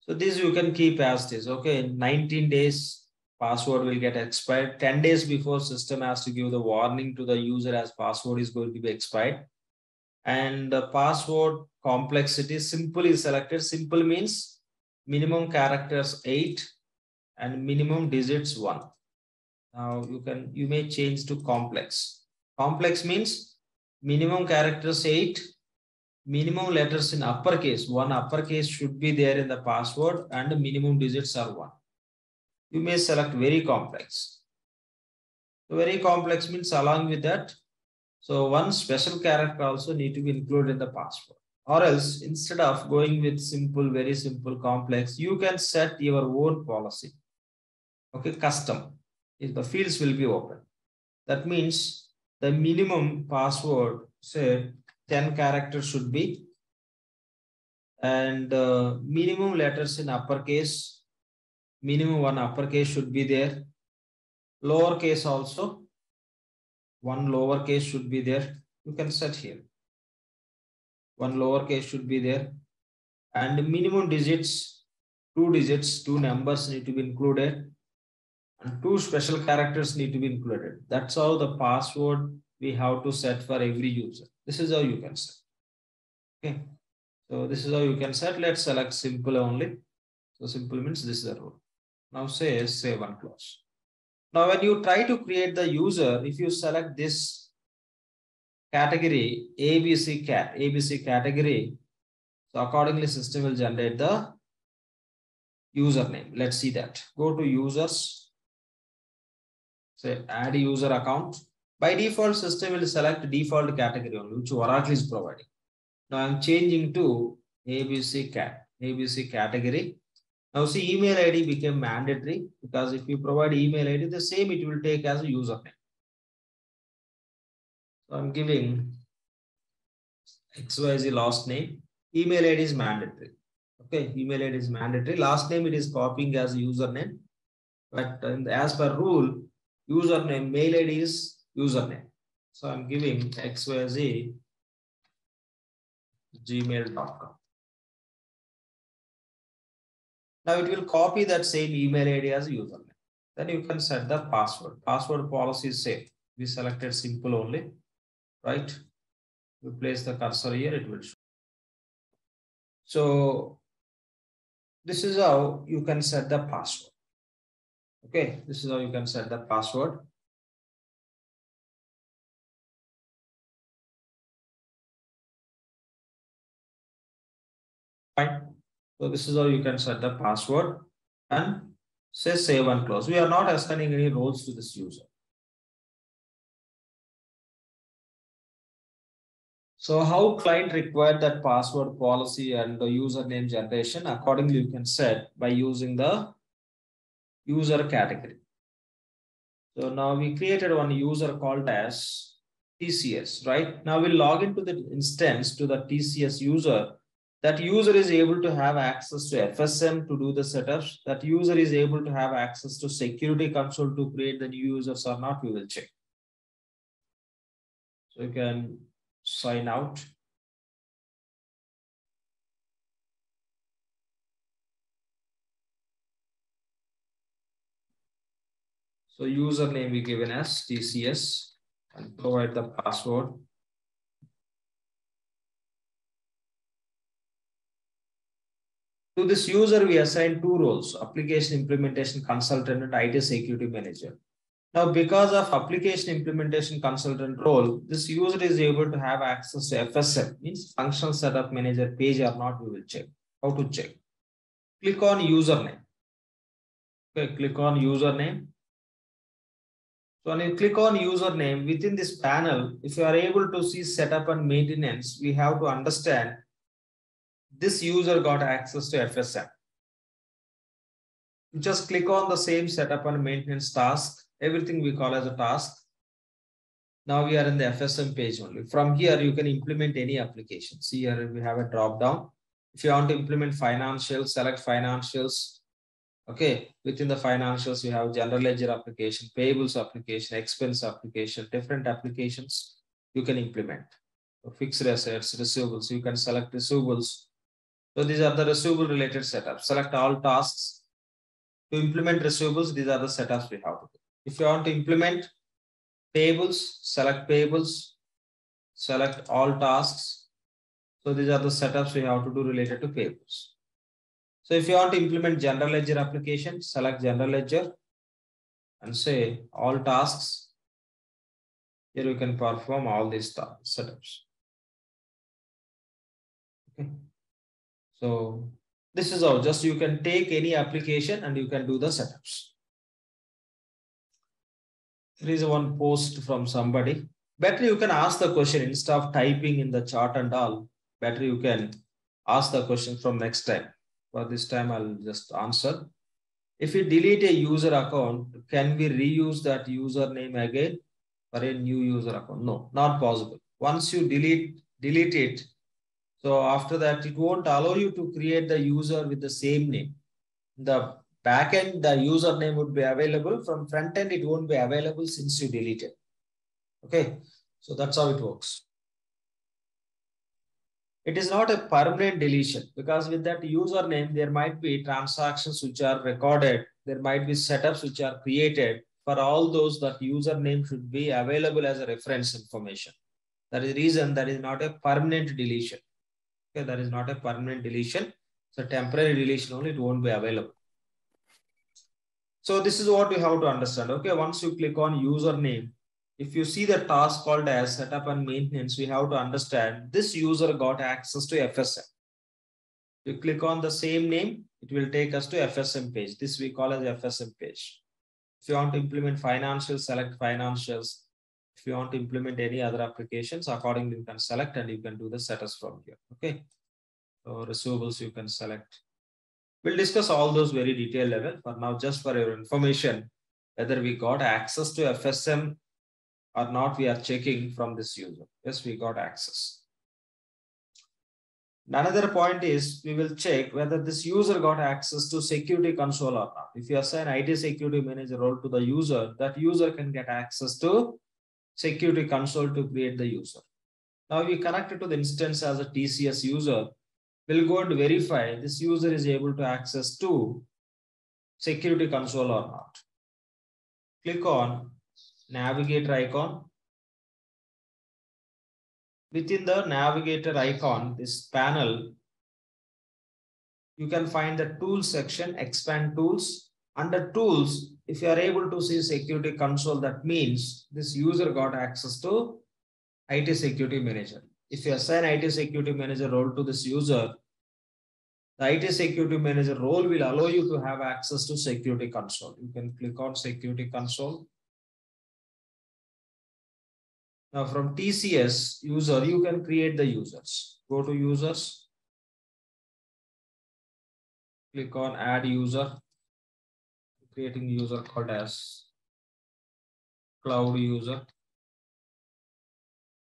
So this you can keep as this, okay? 19 days password will get expired 10 days before system has to give the warning to the user as password is going to be expired and the password complexity simple is selected simple means minimum characters 8 and minimum digits 1 now you can you may change to complex complex means minimum characters 8 minimum letters in uppercase one uppercase should be there in the password and minimum digits are 1 you may select very complex. So very complex means along with that. So one special character also need to be included in the password. Or else instead of going with simple, very simple, complex, you can set your own policy. Okay, custom. If the fields will be open. That means the minimum password, say 10 characters should be and uh, minimum letters in uppercase minimum one uppercase should be there. Lowercase also, one lowercase should be there. You can set here. One lowercase should be there. And minimum digits, two digits, two numbers need to be included. Two special characters need to be included. That's how the password we have to set for every user. This is how you can set. Okay. So this is how you can set. Let's select simple only. So simple means this is the rule. Now say save and close. Now when you try to create the user, if you select this category ABC cat, ABC category, so accordingly system will generate the username. Let's see that. Go to users, say add user account. By default, system will select default category only, which Oracle is providing. Now I'm changing to ABC cat, ABC category. Now see email ID became mandatory because if you provide email ID, the same it will take as a username. So I'm giving XYZ last name. Email ID is mandatory. Okay, email ID is mandatory. Last name it is copying as username. But as per rule, username, mail ID is username. So I'm giving XYZ gmail.com. Now it will copy that same email ID as username. Then you can set the password. Password policy is. We selected simple only, right? We place the cursor here, it will show. So this is how you can set the password. Okay, this is how you can set the password. Fine. So this is how you can set the password and say save and close. We are not assigning any roles to this user. So how client required that password policy and the username generation accordingly you can set by using the user category. So now we created one user called as TCS, right? Now we'll log into the instance to the TCS user. That user is able to have access to FSM to do the setups. That user is able to have access to security console to create the new users or not, we will check. So you can sign out. So username we given as TCS and provide the password. To this user, we assign two roles, application implementation consultant and IT security manager. Now, because of application implementation consultant role, this user is able to have access to FSM, means functional setup manager page or not, we will check. How to check? Click on username. Okay, click on username. So when you click on username within this panel, if you are able to see setup and maintenance, we have to understand this user got access to FSM. Just click on the same setup and maintenance task, everything we call as a task. Now we are in the FSM page only. From here, you can implement any application. See here, we have a drop down. If you want to implement financials, select financials. Okay, within the financials, you have general ledger application, payables application, expense application, different applications you can implement. So fixed assets, receivables, you can select receivables. So these are the receivable related setups. Select all tasks. To implement receivables, these are the setups we have. If you want to implement payables, select payables, select all tasks. So these are the setups we have to do related to payables. So if you want to implement general ledger application, select general ledger and say all tasks. Here you can perform all these setups. Okay. So this is how just you can take any application and you can do the setups. There is one post from somebody. Better you can ask the question instead of typing in the chart and all. Better you can ask the question from next time. For this time, I'll just answer. If we delete a user account, can we reuse that username again for a new user account? No, not possible. Once you delete, delete it, so after that, it won't allow you to create the user with the same name. The backend, the username would be available. From front end, it won't be available since you deleted. Okay, so that's how it works. It is not a permanent deletion because with that username, there might be transactions which are recorded. There might be setups which are created. for all those that username should be available as a reference information. That is the reason that is not a permanent deletion. Okay, that is not a permanent deletion. It's a temporary deletion only, it won't be available. So this is what we have to understand. Okay, once you click on username, if you see the task called as setup and maintenance, we have to understand this user got access to FSM. You click on the same name, it will take us to FSM page. This we call as FSM page. If you want to implement financials, select financials. If you want to implement any other applications, accordingly you can select and you can do the settings from here. Okay. So receivables you can select. We'll discuss all those very detailed level. For now, just for your information, whether we got access to FSM or not, we are checking from this user. Yes, we got access. Another point is we will check whether this user got access to security console or not. If you assign IT security manager role to the user, that user can get access to security console to create the user. Now we connect it to the instance as a TCS user. We'll go and verify this user is able to access to security console or not. Click on navigator icon within the navigator icon, this panel, you can find the tools section, expand tools. Under tools, if you are able to see security console, that means this user got access to IT security manager. If you assign IT security manager role to this user, the IT security manager role will allow you to have access to security console. You can click on security console. Now from TCS user, you can create the users. Go to users. Click on add user. Creating user called as cloud user.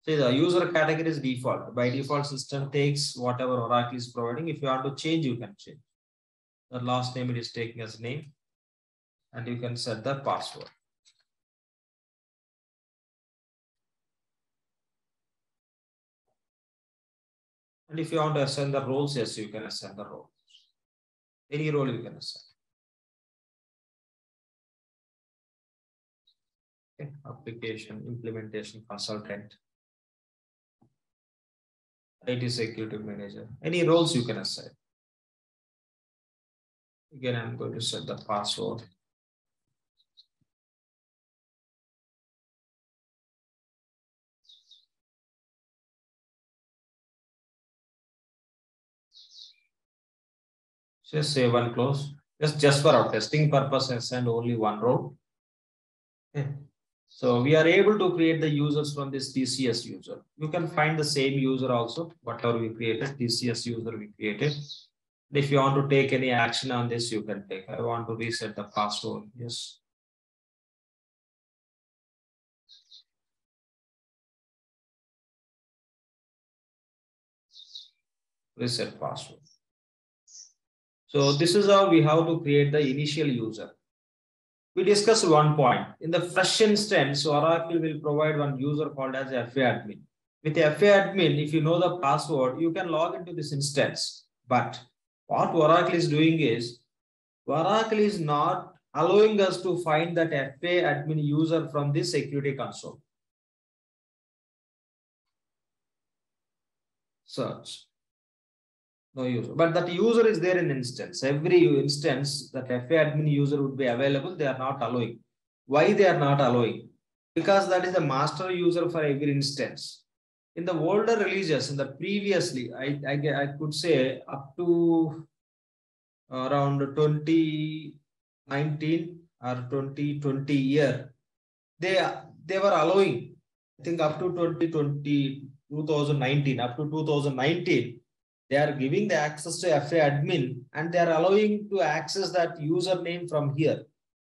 See the user category is default. By default system takes whatever Oracle is providing. If you want to change, you can change. The last name it is taking as name. And you can set the password. And if you want to assign the roles, yes, you can assign the roles. Any role you can assign. Okay. Application implementation consultant. IT security manager. Any roles you can assign. Again, I'm going to set the password. Just save and close. Just, just for our testing purposes and only one row. Okay. Hmm. So we are able to create the users from this TCS user. You can find the same user also, whatever we created, TCS user we created. If you want to take any action on this, you can take. I want to reset the password. Yes. Reset password. So this is how we have to create the initial user. We discussed one point. In the fresh instance, Oracle will provide one user called as FA admin. With FA admin, if you know the password, you can log into this instance. But what Oracle is doing is, Oracle is not allowing us to find that FA admin user from this security console. Search no user. But that user is there in instance. Every instance that FA admin user would be available, they are not allowing. Why they are not allowing? Because that is the master user for every instance. In the older releases, in the previously, I, I, I could say up to around 2019 or 2020 year, they, they were allowing, I think up to 2020, 2019, up to 2019, they are giving the access to FA admin and they are allowing to access that username from here.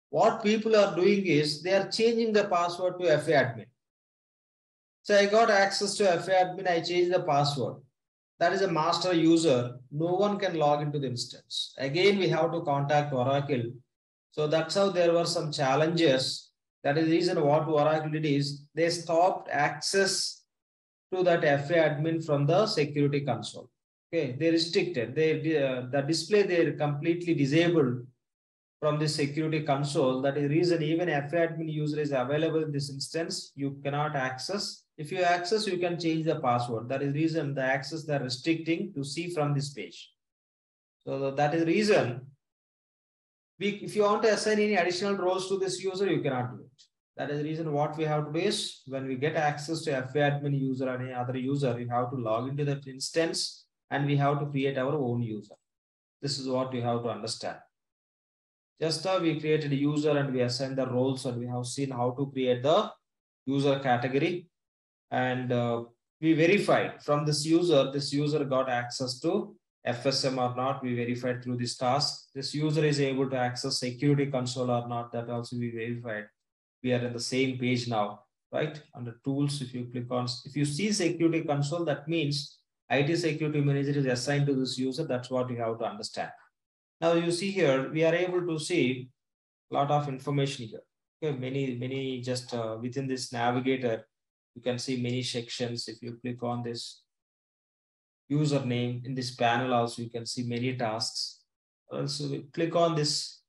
What people are doing is they are changing the password to FA admin. So I got access to FA admin, I changed the password. That is a master user. No one can log into the instance. Again, we have to contact Oracle. So that's how there were some challenges. That is the reason what Oracle did is they stopped access to that FA admin from the security console. Okay, they restricted. They uh, the display they are completely disabled from the security console. That is reason even FA admin user is available in this instance, you cannot access. If you access, you can change the password. That is reason the access they're restricting to see from this page. So that is reason we, if you want to assign any additional roles to this user, you cannot do it. That is the reason what we have to do is when we get access to FA admin user or any other user, we have to log into that instance and we have to create our own user. This is what we have to understand. Just now we created a user and we assigned the roles and we have seen how to create the user category. And uh, we verified from this user, this user got access to FSM or not, we verified through this task. This user is able to access security console or not, that also we verified. We are in the same page now, right? Under tools, if you click on, if you see security console, that means IT security manager is assigned to this user. That's what you have to understand. Now you see here, we are able to see a lot of information here. Okay, many, many just uh, within this navigator, you can see many sections. If you click on this username in this panel also, you can see many tasks. Also click on this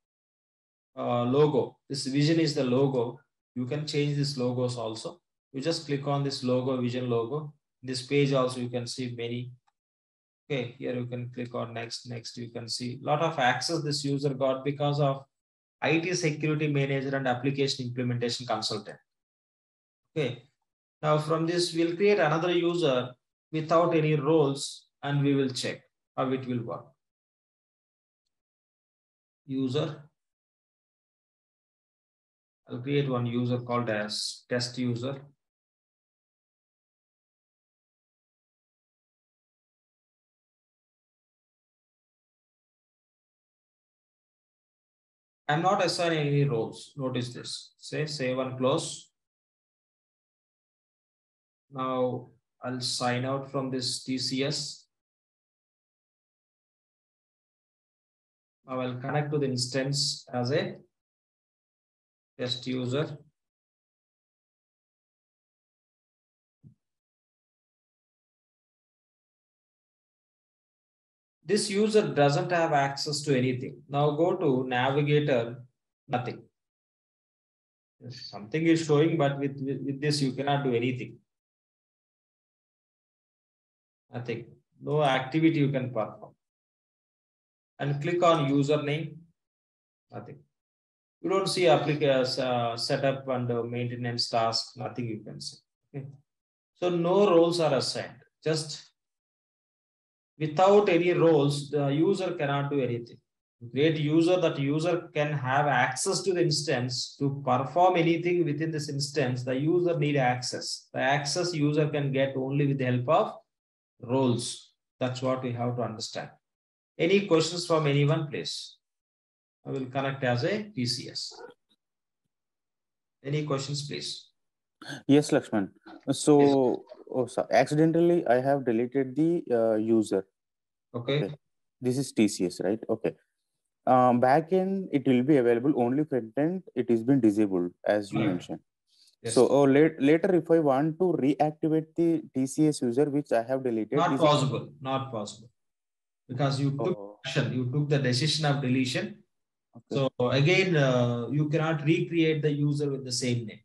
uh, logo. This vision is the logo. You can change these logos also. You just click on this logo, vision logo. This page also, you can see many Okay, here you can click on next, next you can see a lot of access this user got because of IT security manager and application implementation consultant. Okay, now from this we'll create another user without any roles and we will check how it will work. User. I'll create one user called as test user. I'm not assigning any roles. Notice this. Say save and close. Now I'll sign out from this TCS. Now I'll connect to the instance as a test user. This user doesn't have access to anything. Now go to navigator, nothing. Something is showing, but with, with, with this you cannot do anything. Nothing. No activity you can perform. And click on username, nothing. You don't see application uh, setup and uh, maintenance task, nothing you can see. Okay. So no roles are assigned. Just without any roles, the user cannot do anything. Create user that user can have access to the instance to perform anything within this instance. The user need access. The access user can get only with the help of roles. That's what we have to understand. Any questions from anyone, please? I will connect as a TCS. Any questions, please? Yes, Laxman. So, yes. Oh, so accidentally, I have deleted the uh, user. Okay. okay. This is TCS, right? Okay. Um, backend, it will be available only front end. It is been disabled, as you mentioned. Yes. So oh, late, later, if I want to reactivate the TCS user, which I have deleted, not possible, it... not possible, because you took oh. action, you took the decision of deletion. Okay. So again, uh, you cannot recreate the user with the same name.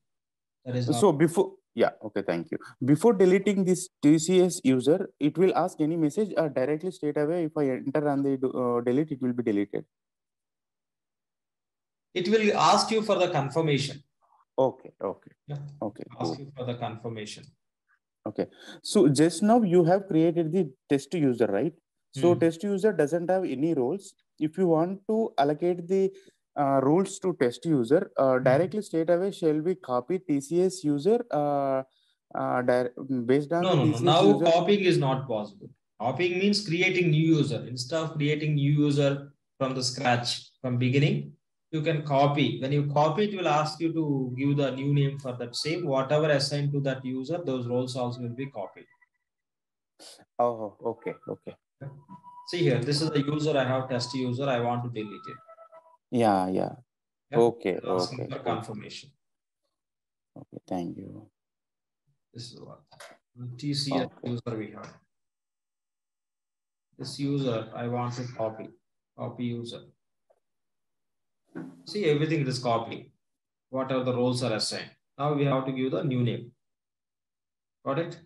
That is so before yeah, okay, thank you. Before deleting this TCS user, it will ask any message or directly straight away. If I enter and they uh, delete, it will be deleted. It will ask you for the confirmation. Okay, okay. Yeah. Okay. Ask cool. you for the confirmation. Okay. So just now you have created the test user, right? So hmm. test user doesn't have any roles. If you want to allocate the uh, rules to test user uh, directly straight away shall we copy tcs user uh, uh, based on no, no, no. now user? copying is not possible. Copying means creating new user. Instead of creating new user from the scratch from beginning you can copy. When you copy it will ask you to give the new name for that same. Whatever assigned to that user those roles also will be copied. Oh okay okay. See here this is the user. I have test user. I want to delete it yeah, yeah. yeah? Okay, okay. For confirmation. Okay, thank you. This is what TCS okay. user we have. This user I want to copy. Copy user. See, everything it is copy. Whatever the roles are assigned. Now we have to give the new name. Got it?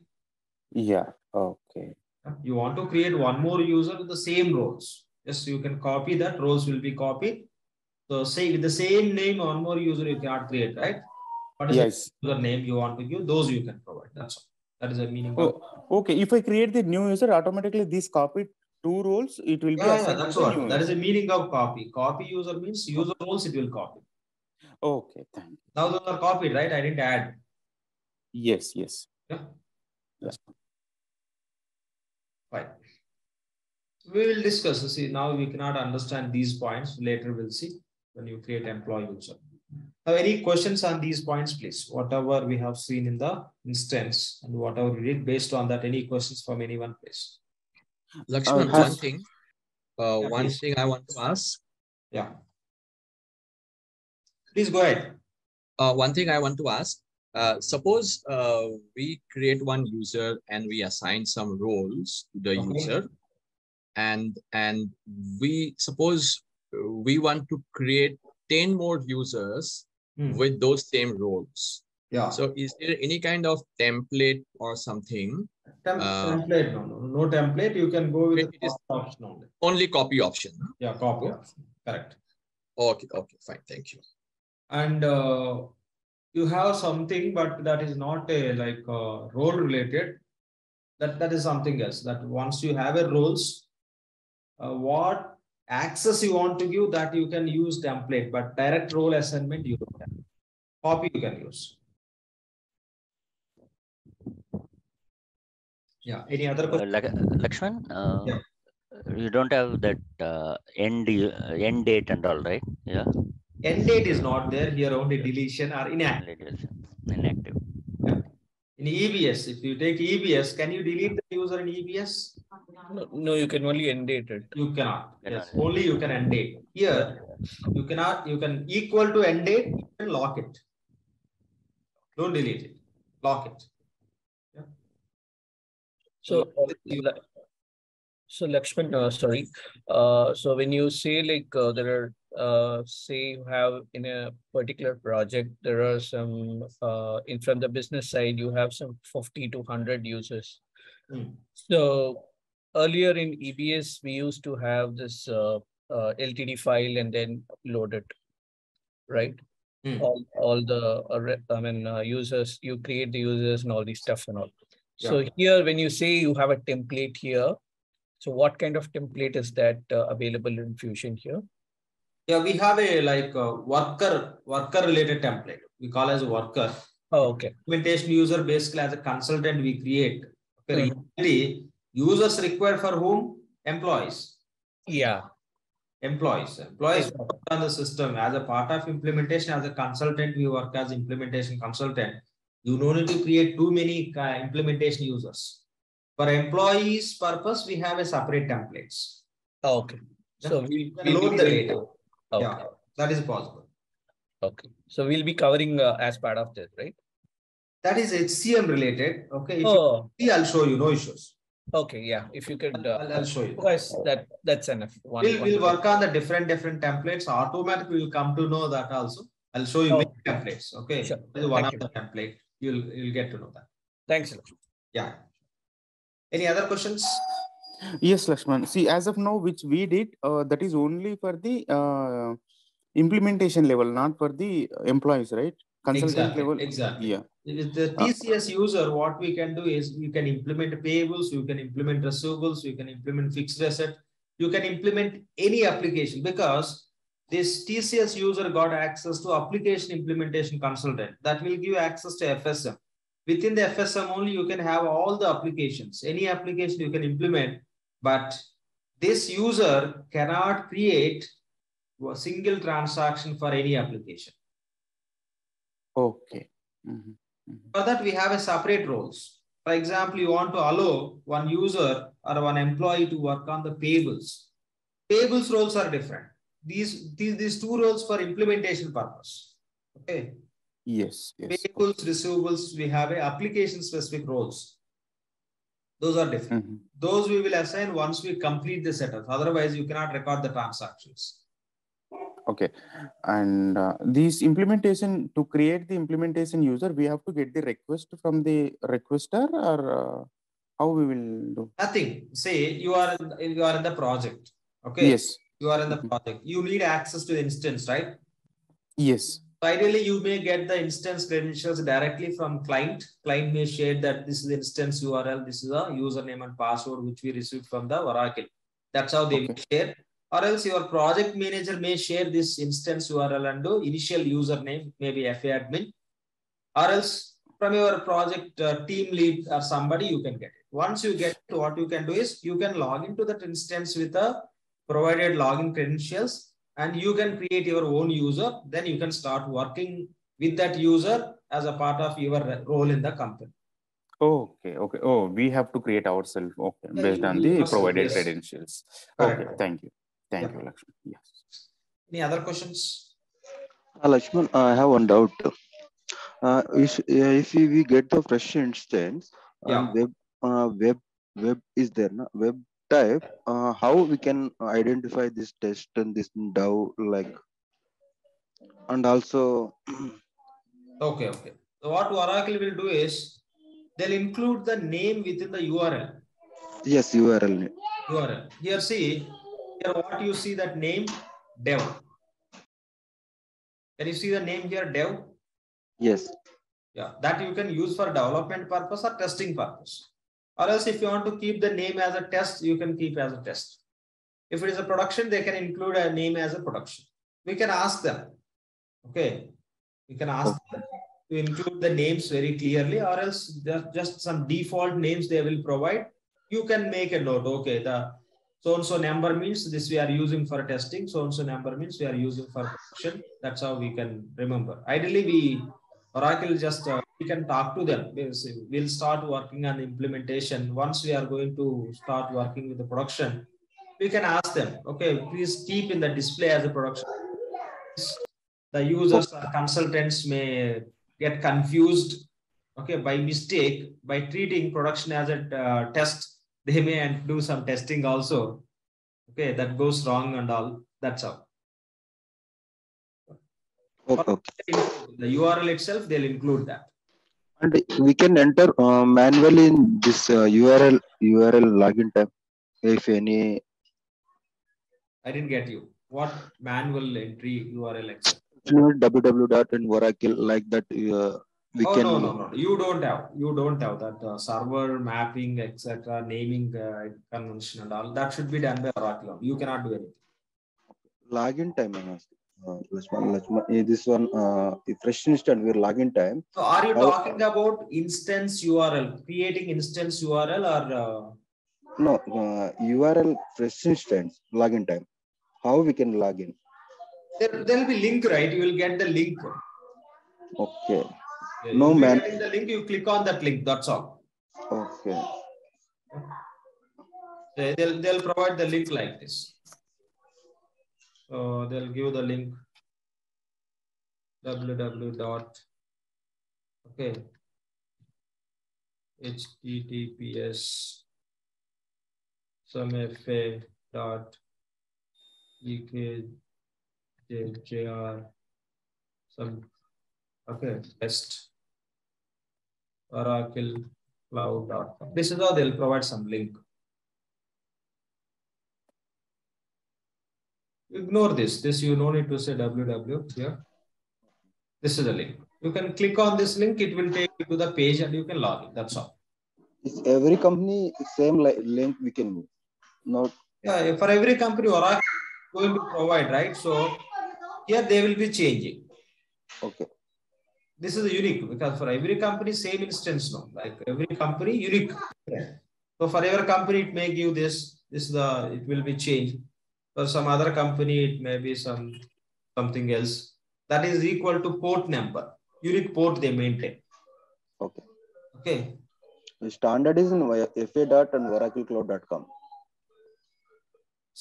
Yeah. Okay. You want to create one more user with the same roles. Yes, you can copy that. Roles will be copied. So say with the same name, one more user you cannot create, right? What is Yes. the user name you want to give? Those you can provide. That's all. That is the meaning of Oh, okay. If I create the new user, automatically this copied two roles, it will be Yeah, yeah, that's all. That is the meaning of copy. Copy user means user roles it will copy. Okay. Thank you. Now those are copied, right? I didn't add. Yes. Yes. Yeah. Yes. Fine. We will discuss. See, now we cannot understand these points. Later we'll see when you create employee user. Now, any questions on these points, please? Whatever we have seen in the instance and whatever we did based on that, any questions from anyone, please? Lakshman, has- one thing, uh, Yeah, one please. thing I want to ask, Yeah. Please go ahead. uh, one thing I want to ask, uh, suppose uh, we create one user and we assign some roles to the Okay. user, and and we suppose uh, we want to create 10 more users Hmm. with those same roles. Yeah. So is there any kind of template or something? Tem- uh, template, no, no, no template. You can go with It the copy option only. Only copy option. Yeah, copy option. Correct. Okay, okay, fine, thank you. and uh, you have something but that is not a like uh, role related that that is something else that once you have a roles uh, what access you want to give that you can use template but direct role assignment you don't have copy you can use yeah any other Uh, question Lak- Lakshman, uh, Yeah. you don't have that uh, end uh, end date and all, right? Yeah. end date is not there here only deletion or inactive Inactive. In ebs if you take ebs can you delete the user in ebs No, no, you can only end date it. You cannot. Yes, only you can end date. Here, you cannot, you can equal to end date, can lock it. Don't delete it, lock it. So, uh, so Lakshman, uh, sorry, uh, so when you say like, uh, there are, uh, say you have in a particular project, there are some, uh, in from the business side, you have some fifty to hundred users. Hmm. So earlier in EBS, we used to have this, uh, uh, LTD file and then load it. Right? Hmm. All, all the, uh, I mean, uh, users, you create the users and all these stuff and all. So here, when you say you have a template here, so what kind of template is that uh, available in Fusion here? Yeah, we have a like a worker, worker related template. We call as a worker. Oh, okay. Implementation user basically as a consultant we create. Okay, Mhm. users required for whom? Employees. Yeah. Employees. Employees work on the system as a part of implementation. As a consultant, we work as implementation consultant. You don't need to create too many uh, implementation users. For employees purpose, we have a separate templates. Oh, Okay. So can we'll load the data. Okay, Yeah, that is possible. okay. So we'll be covering uh, as part of this, right? That is HCM related. Okay, if oh. see, I'll show you. No issues. okay, yeah. If you could, uh, I'll, I'll show you. otherwise that, that's enough. One- We'll, one we'll work on the different, different templates. Automatically, we'll come to know that also. I'll show you Oh. many templates. Okay, Sure. one Thank of the template. You'll, you'll get to know that. Thanks. Yeah. Any other questions? Yes, Lakshman. See, as of now, which we did, uh, that is only for the uh, implementation level, not for the employees, right? Consultant Exactly, level. exactly. Yeah. With the TCS user, what we can do is you can implement payables, you can implement receivables, you can implement fixed asset, you can implement any application because this TCS user got access to application implementation consultant that will give access to FSM. Within the FSM only, you can have all the applications, any application you can implement, but this user cannot create a single transaction for any application. Okay. Mhm. For that, we have a separate roles. For example, you want to allow one user or one employee to work on the payables. Payables roles are different. These, these, these two roles for implementation purpose. Okay. Yes. Yes. Payables, receivables, we have a application specific roles. Those are different. Mhm. Those we will assign once we complete the setup. Otherwise, you cannot record the transactions. Okay. And uh, these implementation, to create the implementation user, we have to get the request from the requester or uh, how we will do? Nothing. Say you are in, you are in the project. Okay. Yes. You are in the Mhm. project. You need access to the instance, right? Yes. So ideally, you may get the instance credentials directly from client. Client may share that this is the instance URL, this is a username and password which we received from the Oracle. That's how they Okay. share. Or else your project manager may share this instance URL and do initial username, maybe FA admin. Or else from your project uh, team lead or somebody, you can get it. Once you get it, what you can do is you can log into that instance with a provided login credentials and you can create your own user. Then you can start working with that user as a part of your role in the company. Okay. Okay. Oh, we have to create ourselves. Okay. Yeah, Based on the provided yes. credentials. Correct. Okay. Thank you. Thank Yeah. you, Lakshmi. Yes. Any other questions? Uh, Lakshman, I have one doubt. Uh, if, uh, if we we get the fresh instance Yeah. and web, uh, web, web is there, na? web type, uh, how we can identify this test and this DAO like, and also, Okay, okay. So what Oracle will do is they'll include the name within the URL. yes, URL. URL. Here, see, here what you see that name dev. Can you see the name here dev? Yes. Yeah, that you can use for development purpose or testing purpose. Or else if you want to keep the name as a test, you can keep as a test. If it is a production, they can include a name as a production. We can ask them. Okay. We can ask them to include the names very clearly or else just, just some default names they will provide. You can make a note. Okay, the so-and-so number means this we are using for testing. So-and-so number means we are using for production. That's how we can remember. Ideally, we Oracle just uh, we can talk to them. We'll start working on implementation. Once we are going to start working with the production, we can ask them, okay, please keep in the display as a production. The users or consultants may get confused, okay, by mistake, by treating production as a uh, test, they may do some testing also. Okay, that goes wrong and all. That's how. Okay. The URL itself, they'll include that. And we can enter uh, manually in this uh, URL URL login tab if any I didn't get you. What manual entry URL www dot and Oracle like that. Uh, we oh can. no no no! You don't have you don't have that uh, server mapping etc. Naming uh, convention and all that should be done by Oracle. You cannot do anything. login time I'm asking. Uh, Lakshman, Lakshman, eh, this one uh, fresh instant we're login time So are you talking about instance URL, creating instance URL or uh, no uh, url fresh instance login time how we can log in there there'll be link right? You will get the link. okay Yeah, No, man. getting The link you click on that link. That's all. okay They- They'll they'll provide the link like this. So they'll give the link. Www dot okay https some fa dot ekjr some okay test oracle cloud.com this is how they'll provide some link Ignore this. This you no need to say www here. This is the link. You can click on this link. It will take you to the page and you can log in. That's all. is every company same li- link we can use not Yeah, for every company, Oracle is going to provide, right? So here they will be changing. okay This is unique because for every company, same instance, no. Like every company, unique. So for every company, it may give this. This is the. It will be changed. For some other company, it may be some something else. That is equal to port number. Unique port they maintain. okay Okay. the standard is in fa dot and oraclecloud.com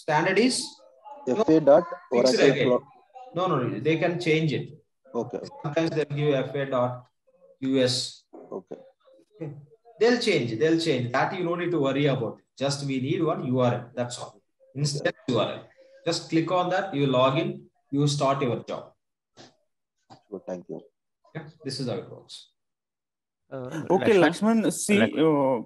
Standard is fa dot oracle No, no, no. They can change it. okay Sometimes they'll give fa dot us. okay They'll change. They'll change. That you don't need to worry about. Just we need one URL. That's all. Instance URL. Just click on that. You log in. you start your job. Sure, thank you. Yeah, this is how it works. Uh, Okay, Lakshman, Lakshman, see, Lak- uh,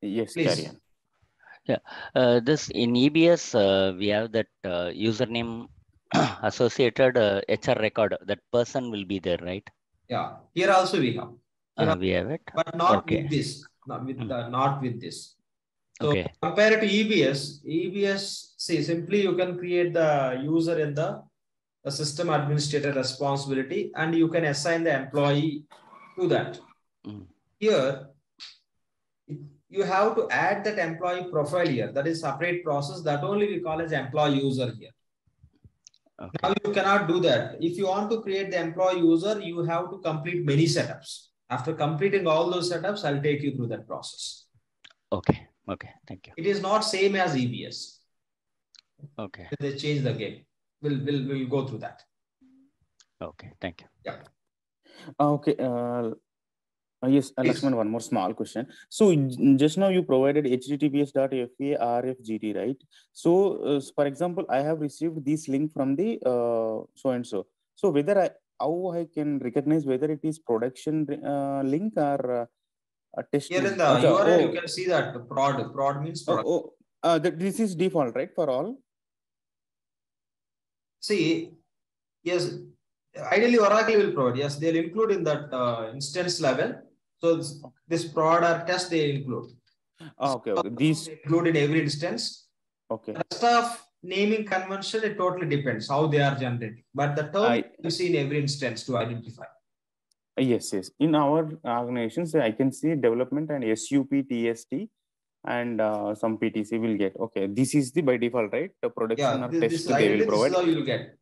yes, Please. carry on. uh, this in EBS, uh, we have that uh, username associated uh, HR record. That person will be there, right? Yeah, here also we have, Uh, we have it. but not Okay. with this, not with the, not with this. So Okay. compare it to EBS, EBS, see, simply you can create the user in the, the system administrator responsibility and you can assign the employee to that. Mm. Here, you have to add that employee profile here. That is separate process that only we call as employee user here. Okay. Now you cannot do that. If you want to create the employee user, you have to complete many setups. After completing all those setups, I'll take you through that process. Okay. Okay. Thank you. It is not same as EBS. Okay. They change the game. We'll, we'll, we'll go through that. Okay. Thank you. Uh, Okay, uh, uh, yes, uh, Please. Lakshman, one more small question. So just now you provided https.fa right? So, uh, for example, I have received this link from the uh, so and so. So whether I how I can recognize whether it is production uh, link or uh. Here in the URL, you oh, can see that prod. Prod means oh, oh, uh, that this is default, right, for all? See, yes, ideally Oracle will provide. Yes, they'll include in that uh, instance level. So this, this prod or test they include. Ah, okay, okay. These They include in every instance. okay. The rest of naming convention, it totally depends how they are generated. But the term I- you see in every instance to identify. Yes, yes. In our organizations, I can see development and SUP, TST, and uh, some PTC will get. Okay, this is the by default, right? The production Yeah, or this, test this, they will this is provide. how you'll get.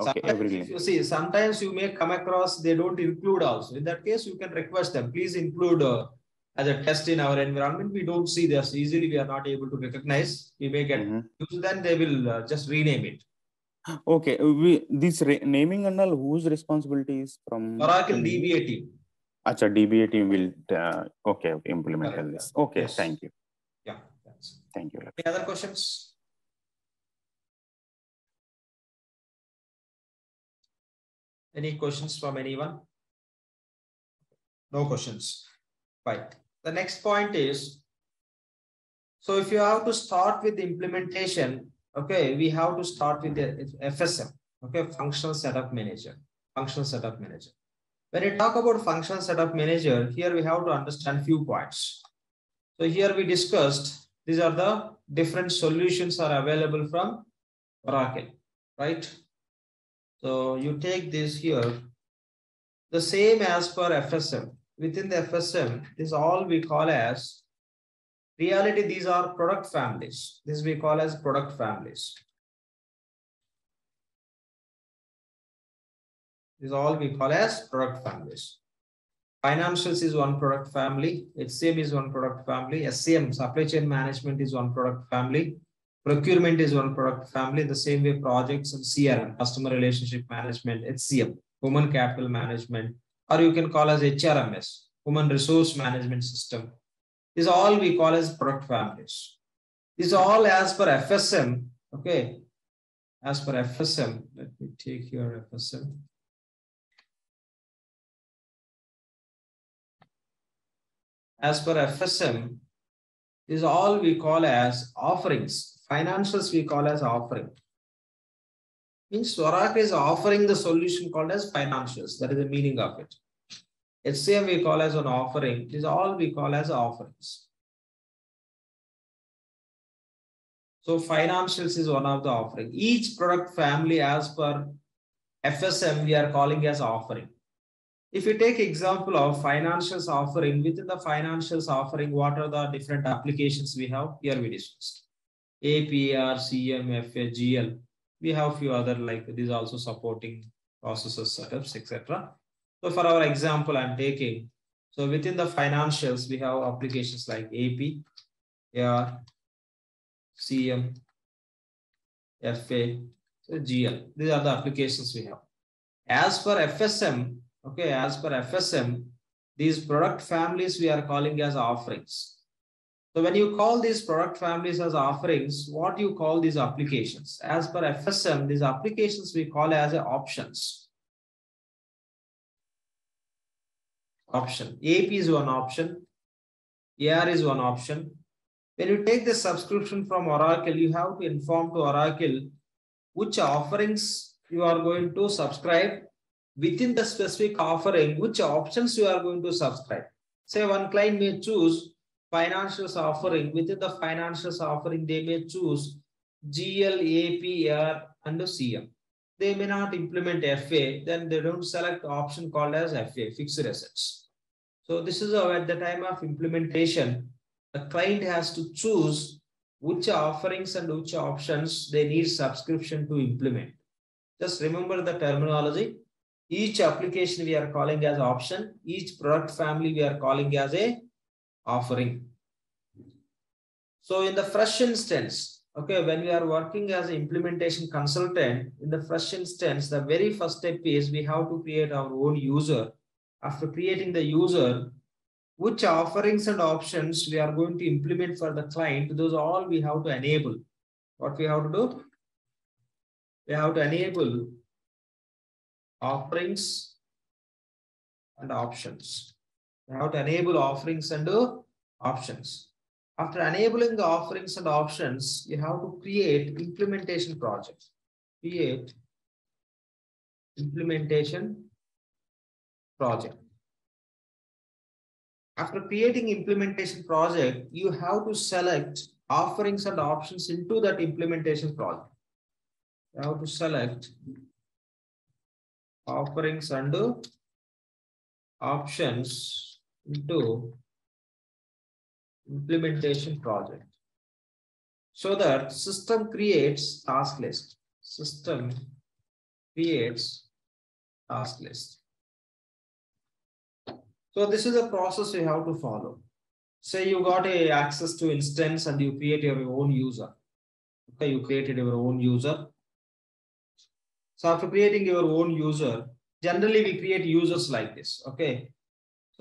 Okay, Sometimes you see, sometimes you may come across they don't include also. In that case, you can request them. Please include uh, as a test in our environment. We don't see this easily. We are not able to recognize. We may get Mhm. used. Then they will uh, just rename it. Okay, uh, we this re- naming and all whose responsibility is from Oracle DBA team. Acha, DBA team will uh, okay, okay implement Correct. this. Okay, Yes. thank you, Yeah. That's. thank you. Any other questions? Any questions from anyone? No questions. Right. The next point is, so if you have to start with the implementation, okay, we have to start with the FSM, okay, functional setup manager, functional setup manager. When you talk about functional setup manager, here we have to understand few points. So here we discussed, these are the different solutions are available from Oracle, right? So you take this here, the same as per FSM. Within the FSM, this all we call as, reality, these are product families. This we call as product families. This is all we call as product families. Financials is one product family, HCM is one product family, SCM, supply chain management is one product family, procurement is one product family, the same way projects and CRM, customer relationship management, HCM, human capital management, or you can call as HRMS, human resource management system. These all we call as product families. These all as per FSM, okay? As per FSM, let me take your FSM. as per FSM, is all we call as offerings. Financials we call as offering. Means Oracle is offering the solution called as financials. That is the meaning of it. HCM we call as an offering. It is all we call as offerings. So financials is one of the offering. Each product family as per FSM we are calling as offering. If you take example of financials offering, within the financials offering, what are the different applications we have? Here we discussed. APR, CM, FA, GL. We have few other like these also supporting processes, setups, etc. So for our example, I'm taking, so within the financials, we have applications like AP, AR, CM, FA, so GL. These are the applications we have. As per FSM, okay, as per FSM, these product families we are calling as offerings. So when you call these product families as offerings, what you call these applications? As per FSM, these applications we call as options. Option. AP is one option. AR is one option. When you take the subscription from Oracle, you have to inform to Oracle which offerings you are going to subscribe within the specific offering, which options you are going to subscribe. Say one client may choose financials offering. Within the financials offering, they may choose GL, AP, AR, and CM. They may not implement FA, then they don't select option called as FA, fixed assets. So this is how at the time of implementation, the client has to choose which offerings and which options they need subscription to implement. Just remember the terminology. Each application we are calling as option, each product family we are calling as a offering. So in the fresh instance, okay, when we are working as an implementation consultant, in the first instance, the very first step is we have to create our own user. After creating the user, which offerings and options we are going to implement for the client, those all we have to enable. What we have to do? We have to enable offerings and options. We have to enable offerings and options. After enabling the offerings and options, you have to create implementation projects. Create implementation project. After creating implementation project, you have to select offerings and options into that implementation project. You have to select offerings and options into implementation project. So that system creates task list. System creates task list. So this is a process you have to follow. Say you got a access to instance and you create your own user. Okay, you created your own user. So after creating your own user, generally we create users like this. Okay.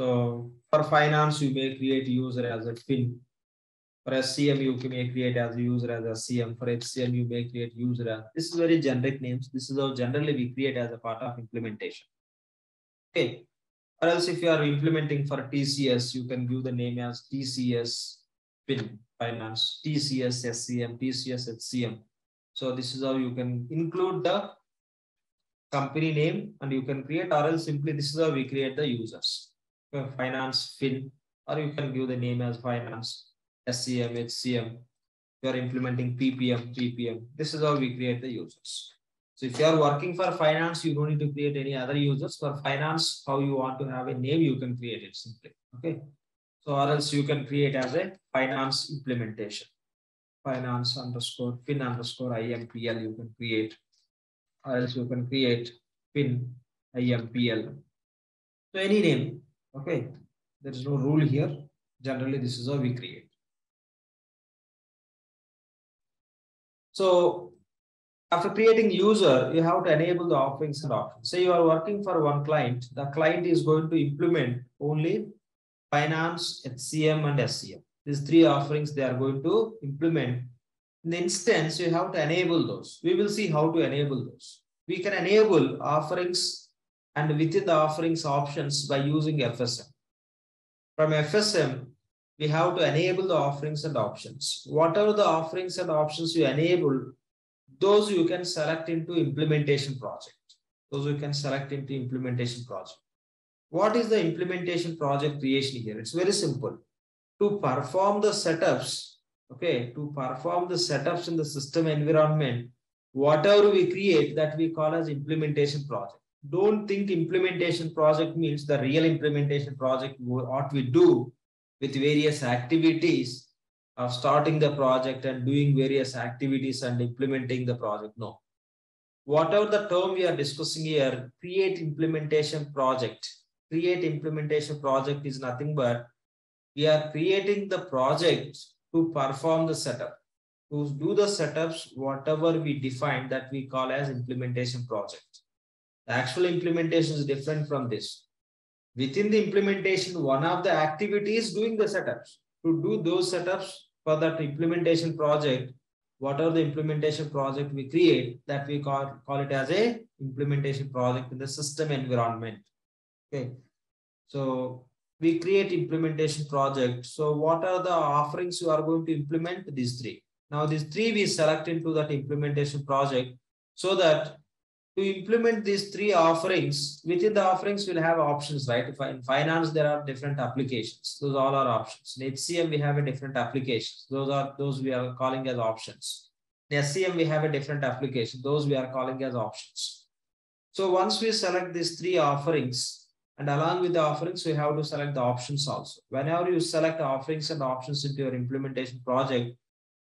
So for finance, you may create user as a fin. For SCM, you may create as a user as a CM. For HCM, you may create user as this is very generic names. This is how generally we create as a part of implementation. Okay. Or else if you are implementing for TCS, you can give the name as TCS PIN finance, TCS SCM, TCS HCM. So this is how you can include the company name and you can create or else simply this is how we create the users. Uh, finance fin or you can give the name as finance, SCM, HCM. You are implementing PPM, PPM. This is how we create the users. So if you are working for finance, you don't need to create any other users. For finance, how you want to have a name, you can create it simply. Okay. So or else you can create as a finance implementation. Finance underscore fin underscore IMPL you can create. Or else you can create fin IMPL. So any name. Okay. There is no rule here. Generally, this is how we create. So after creating user, you have to enable the offerings and options. Say you are working for one client, the client is going to implement only finance, HCM, and SCM. These three offerings they are going to implement. In the instance, you have to enable those. We will see how to enable those. We can enable offerings and within the offerings options by using FSM. From FSM, we have to enable the offerings and options. Whatever the offerings and options you enable, those you can select into implementation project. Those you can select into implementation project. What is the implementation project creation here? It's very simple. To perform the setups, okay, to perform the setups in the system environment, whatever we create that we call as implementation project. Don't think implementation project means the real implementation project, what we do with various activities of starting the project and doing various activities and implementing the project. No. Whatever the term we are discussing here, create implementation project. Create implementation project is nothing but we are creating the project to perform the setup. To do the setups, whatever we define that we call as implementation project. Actual implementation is different from this. Within the implementation, one of the activities doing the setups. to do those setups for that implementation project, whatever the implementation project we create, that we call, call it as a implementation project in the system environment. Okay. So we create implementation project. So what are the offerings you are going to implement? These three. Now these three we select into that implementation project so that to implement these three offerings, within the offerings we'll have options, right? In finance, there are different applications. Those all are options. In HCM, we have a different applications. Those are those we are calling as options. In SCM, we have a different application. Those we are calling as options. So once we select these three offerings, and along with the offerings, we have to select the options also. Whenever you select the offerings and options into your implementation project,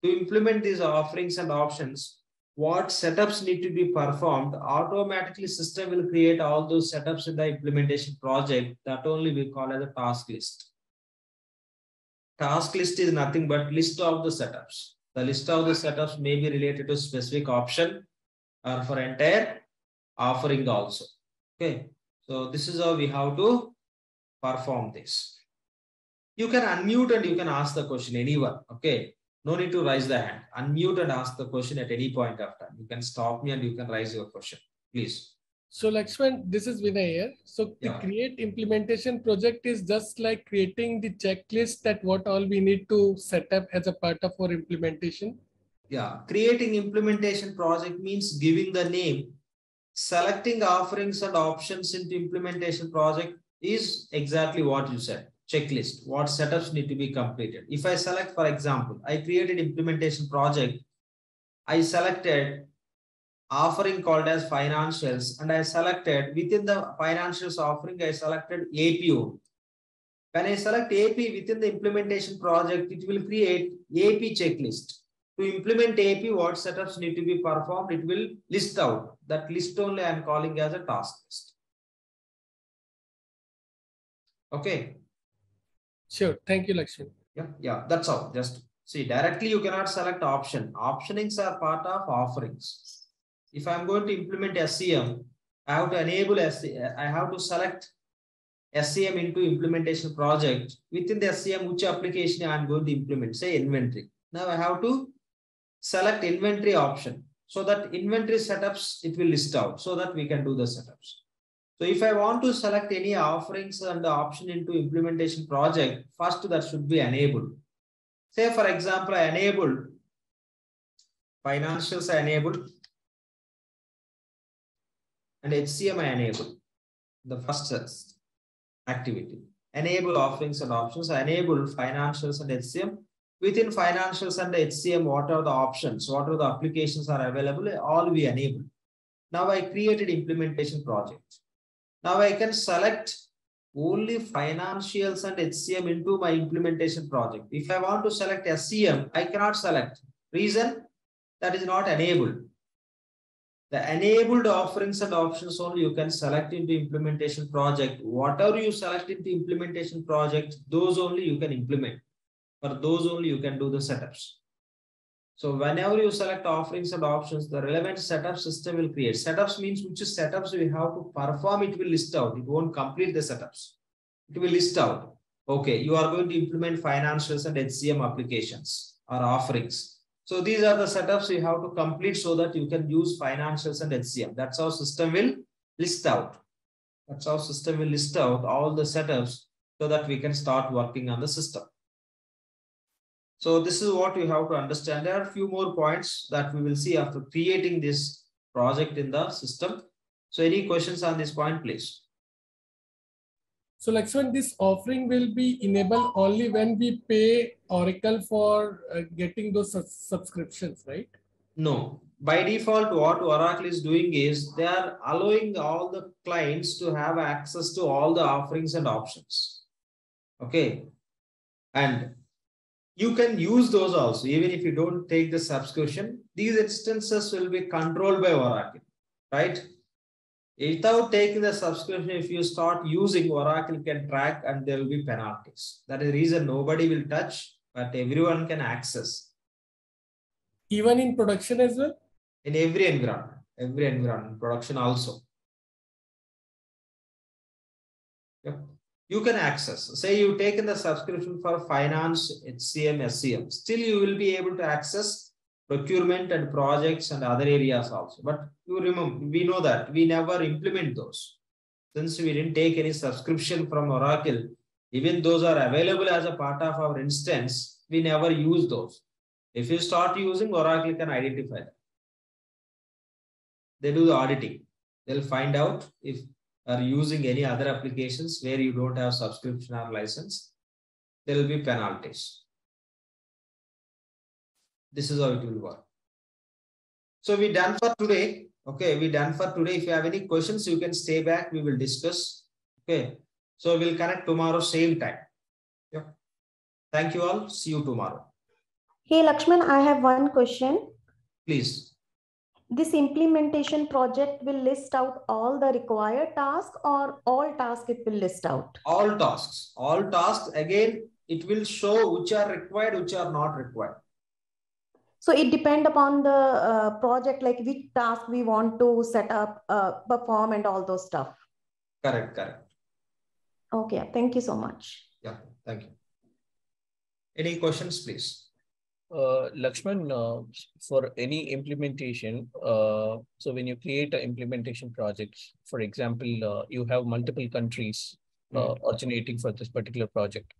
to implement these offerings and options, what setups need to be performed, automatically system will create all those setups in the implementation project that only we call as a task list. Task list is nothing but list of the setups. The list of the setups may be related to specific option or for entire offering also. Okay, so this is how we have to perform this. You can unmute and you can ask the question, anyone. Okay, no need to raise the hand. Unmute and ask the question at any point of time. You can stop me and you can raise your question, please. So Lakshman, this is Vinay here. So the create implementation project is just like creating the checklist that what all we need to set up as a part of our implementation. Yeah, creating implementation project means giving the name. Selecting offerings and options into implementation project is exactly what you said. Checklist, what setups need to be completed. If I select, for example, I created implementation project. I selected offering called as financials and I selected within the financials offering, I selected APO. When I select AP within the implementation project, it will create AP checklist to implement AP, what setups need to be performed, it will list out. That list only I am calling as a task list. Okay, Sure. Thank you, Lakshman. yeah, yeah, that's all. Just see, directly you cannot select option. Optionings are part of offerings. If I'm going to implement SCM, I have to enable SCM, I have to select SCM into implementation project. Within the SCM, which application I'm going to implement, say inventory. Now I have to select inventory option so that inventory setups, it will list out so that we can do the setups. So if I want to select any offerings and the option into implementation project, first that should be enabled. Say for example, I enabled financials I enabled and HCM I enabled the first activity. Enable offerings and options. Enable financials and HCM within financials and HCM, what are the options, what are the applications are available, all we enable. Now I created implementation project. Now I can select only financials and HCM into my implementation project. If I want to select SCM, I cannot select. Reason that is not enabled. The enabled offerings and options only you can select into implementation project. Whatever you select into implementation project, those only you can implement. For those only you can do the setups. So whenever you select offerings and options, the relevant setup system will create. Setups means which setups we have to perform, it will list out. It won't complete the setups. It will list out. Okay, you are going to implement financials and HCM applications or offerings. So these are the setups you have to complete so that you can use financials and HCM. That's how system will list out. That's how system will list out all the setups so that we can start working on the system. So this is what you have to understand. There are a few more points that we will see after creating this project in the system. So any questions on this point, please? So Lakshman, this offering will be enabled only when we pay Oracle for uh, getting those sus- subscriptions, right? No. By default, what Oracle is doing is they are allowing all the clients to have access to all the offerings and options. Okay. And you can use those also, even if you don't take the subscription. These instances will be controlled by Oracle, right? Without taking the subscription, if you start using Oracle can track and there will be penalties. That is the reason nobody will touch, but everyone can access Even in production as well? in every environment, every environment, production also. Yep. You can access. Say you've taken the subscription for finance, HCM, SCM. Still, you will be able to access procurement and projects and other areas also. But you remember, we know that we never implement those. Since we didn't take any subscription from Oracle, even those are available as a part of our instance, we never use those. If you start using, Oracle can identify that. They do the auditing. They'll find out if are using any other applications where you don't have subscription or license, there will be penalties. This is how it will work. So we done for today. Okay, we done for today. If you have any questions, you can stay back. We will discuss. Okay, so we'll connect tomorrow same time. Yeah. Thank you all. See you tomorrow. Hey Lakshman, I have one question. Please. This implementation project will list out all the required tasks or all tasks it will list out? All tasks. All tasks. Again, it will show which are required, which are not required. So it depend upon the uh, project, like which task we want to set up, uh, perform and all those stuff. Correct, correct. Okay, thank you so much. Yeah, thank you. Any questions, please? Uh, Lakshman, uh, for any implementation, uh, so when you create an implementation project, for example, uh, you have multiple countries uh, Mm. originating for this particular project.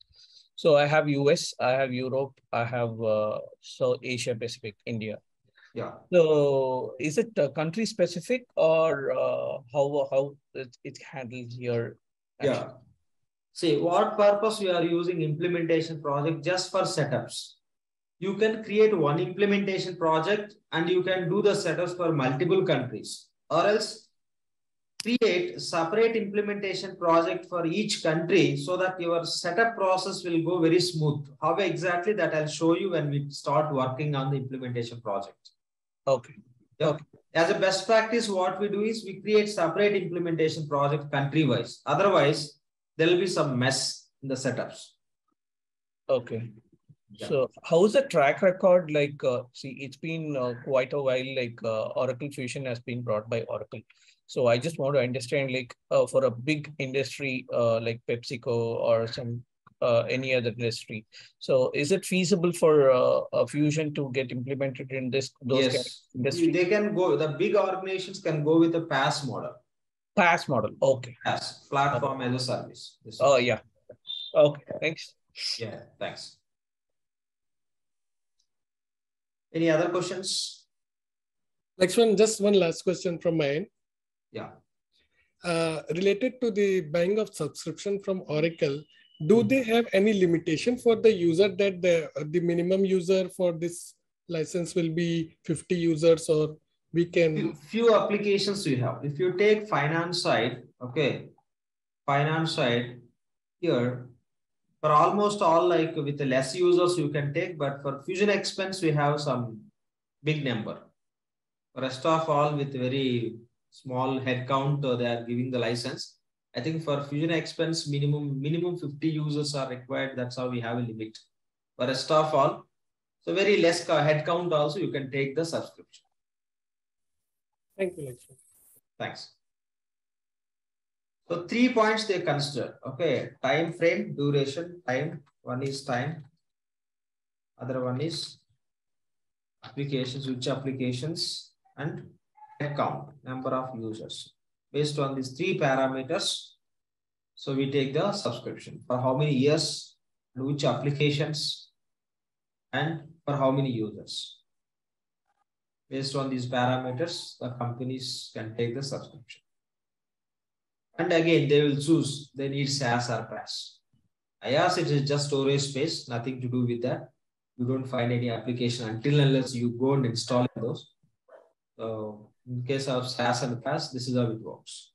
So I have US, I have Europe, I have uh, so Asia Pacific, India. Yeah. So is it uh, country specific or uh, how how it, it's handled here? Yeah. See, what purpose we are using implementation project just for setups. You can create one implementation project and you can do the setups for multiple countries or else create separate implementation project for each country so that your setup process will go very smooth. How exactly that I'll show you when we start working on the implementation project. Okay. Yeah. As a best practice, what we do is we create separate implementation project country-wise. Otherwise, there will be some mess in the setups. Okay. Yeah. So how's the track record? Like, uh, see, it's been uh, quite a while, like uh, Oracle Fusion has been brought by Oracle. So I just want to understand, like, uh, for a big industry uh, like PepsiCo or some uh, any other industry. So is it feasible for uh, a Fusion to get implemented in this those kind of Yes, industry? they can go, the big organizations can go with the PaaS model, PaaS model. Okay. PaaS, platform as a service. Oh yeah. Okay. Thanks. Yeah, thanks. Any other questions? Next one, just one last question from my end. Yeah. Uh, related to the buying of subscription from Oracle, do Hmm. they have any limitation for the user that the, the minimum user for this license will be 50 users or we Few, can, few applications we have. If you take finance side, okay, finance side here, for almost all like with the less users you can take, but for Fusion Expense we have some big number. Rest of all with very small headcount, uh, they are giving the license. I think for Fusion Expense minimum minimum 50 users are required. That's how we have a limit. For rest of all, so very less headcount also you can take the subscription. thank you, Lakshman. Thanks. So three points they consider. Okay, time frame, duration, time. One is time. Other one is applications, which applications, and account, number of users. Based on these three parameters, so we take the subscription for how many years, which applications, and for how many users. Based on these parameters, the companies can take the subscription. And again, they will choose, they need SaaS or PaaS. IaaS, it is just storage space, nothing to do with that. You don't find any application until unless you go and install those. So in case of SaaS and PaaS, this is how it works.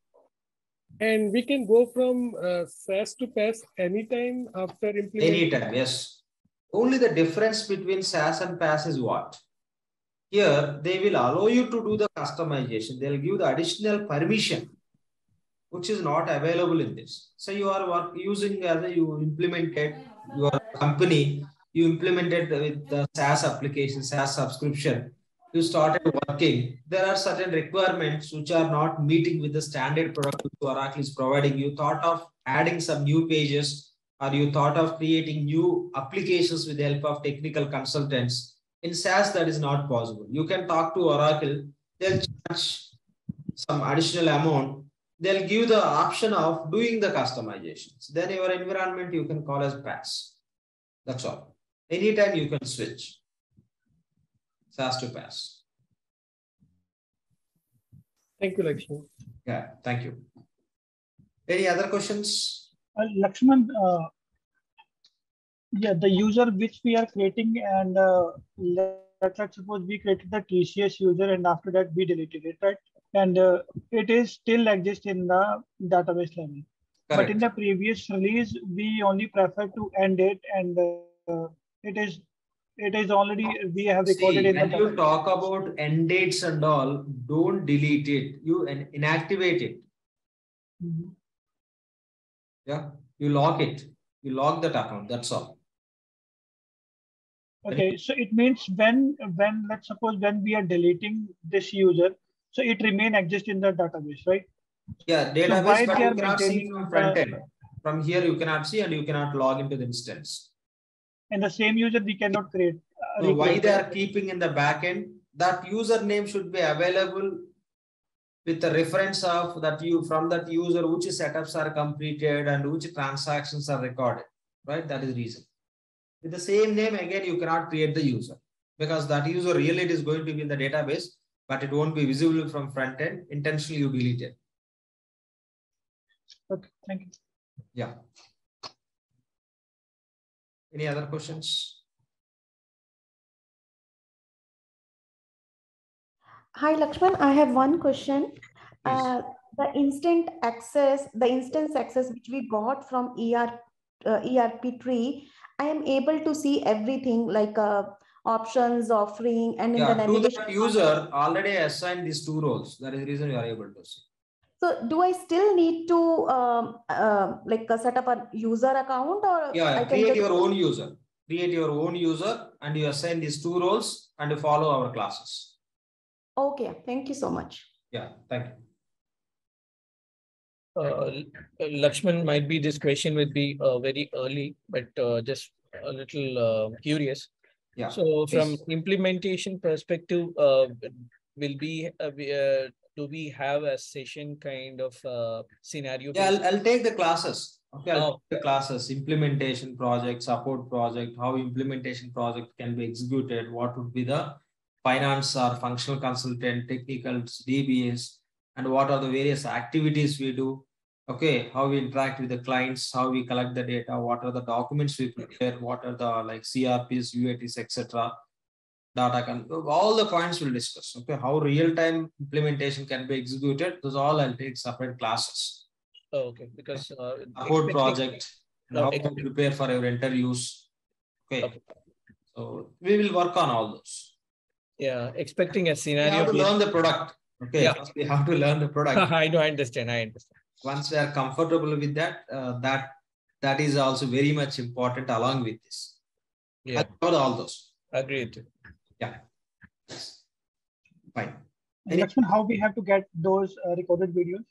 And we can go from uh, SaaS to PaaS anytime after implementing. Anytime, yes. Only the difference between SaaS and PaaS is what? Here, they will allow you to do the customization. They'll give the additional permission, which is not available in this. So you are work, using as you implemented your company, you implemented with the SaaS application, SaaS subscription. you started working, there are certain requirements which are not meeting with the standard product which Oracle is providing. You thought of adding some new pages or you thought of creating new applications with the help of technical consultants. In SaaS, that is not possible. You can talk to Oracle, they'll charge some additional amount. They'll give the option of doing the customizations. Then your environment you can call as PaaS. That's all. Anytime you can switch. SaaS to PaaS. Thank you, Lakshman. Yeah, thank you. Any other questions? Uh, Lakshman, uh, yeah, the user which we are creating and uh, let's suppose we created the TCS user and after that we deleted it, right? And uh, it is still exists in the database level. But in the previous release, we only prefer to end it and uh, it is it is already we have recorded See, in when the you talk about end dates and all, don't delete it. You in- inactivate it. Mhm. Yeah, you lock it. You lock that account. That's all. Okay, so it means when when let's suppose when we are deleting this user, so it remain exist in the database, right? Yeah, database, but they you cannot see from front end. From here, you cannot see and you cannot log into the instance. And the same user we cannot create. uh, So why they are keeping in the backend? That username should be available with the reference of that you from that user which setups are completed and which transactions are recorded, right? That is reason. With the same name again, you cannot create the user because that user really is going to be in the database, but it won't be visible from front end. Intentionally, you delete it. Okay, thank you. Yeah. Any other questions? Hi, Laxman. I have one question. Uh, the instant access, the instance access which we got from ER, uh, ERP tree, I am able to see everything like uh, options, offering, and in Yeah, the to navigation. that user already assigned these two roles. That is the reason you are able to see. So do I still need to um, uh, like uh, set up a user account or Yeah, I yeah, can create just- your own user. Create your own user and you assign these two roles and you follow our classes. Okay, thank you so much. Yeah, thank you. Uh, Laxman, might be this question would be uh, very early, but uh, just a little uh, curious. Yeah, So from please. implementation perspective, uh, will be, uh, we, uh, do we have a session kind of uh, scenario? Yeah. I'll, I'll take the classes. Okay, I'll Oh. take the classes, implementation project, support project, how implementation project can be executed, what would be the finance or functional consultant, technicals, DBS, and what are the various activities we do. Okay, how we interact with the clients, how we collect the data, what are the documents we prepare, what are the like CRPs, UATs, etc. Data can all the points we'll discuss. Okay, how real-time implementation can be executed. Those all I'll take separate classes Oh, Okay, because. uh, project No, how ex- to prepare for your interviews. Okay. Okay. So we will work on all those. Yeah, expecting a We scenario. have to learn the product. Okay. Yeah. First we have to learn the product. I know, I understand, I understand. Once we are comfortable with that, uh, that that is also very much important along with this. Yeah, I'll cover all those. agreed. Yeah. Fine. And Any- Laxman, how we have to get those uh, recorded videos?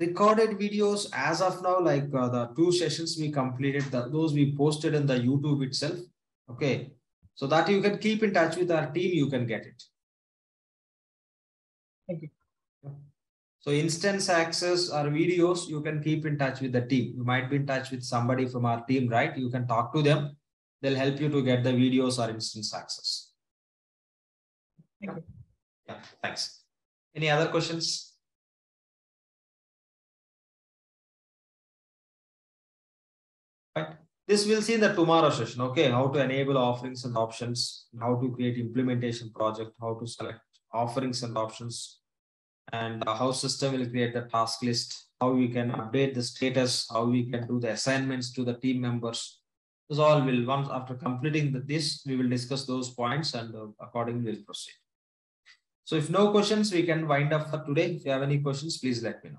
recorded videos as of now like uh, the two sessions we completed the, those we posted in the youtube itself okay so that you can keep in touch with our team you can get it Thank you. So instance access or videos you can keep in touch with the team. You might be in touch with somebody from our team right? You can talk to them. They'll help you to get the videos or instance access. Thank you. yeah thanks. Any other questions? Right. This we'll see in the tomorrow session. Okay, how to enable offerings and options, how to create implementation project, how to select offerings and options, and how system will create the task list, how we can update the status, how we can do the assignments to the team members. This all will once after completing the, this, we will discuss those points and uh, accordingly we'll proceed. So if no questions, we can wind up for today. If you have any questions, please let me know.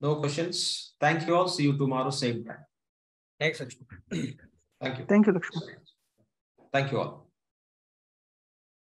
No questions. Thank you all. See you tomorrow, same time. Thanks, Laxman. Thank you. Thank you, Laxman. Thank you all.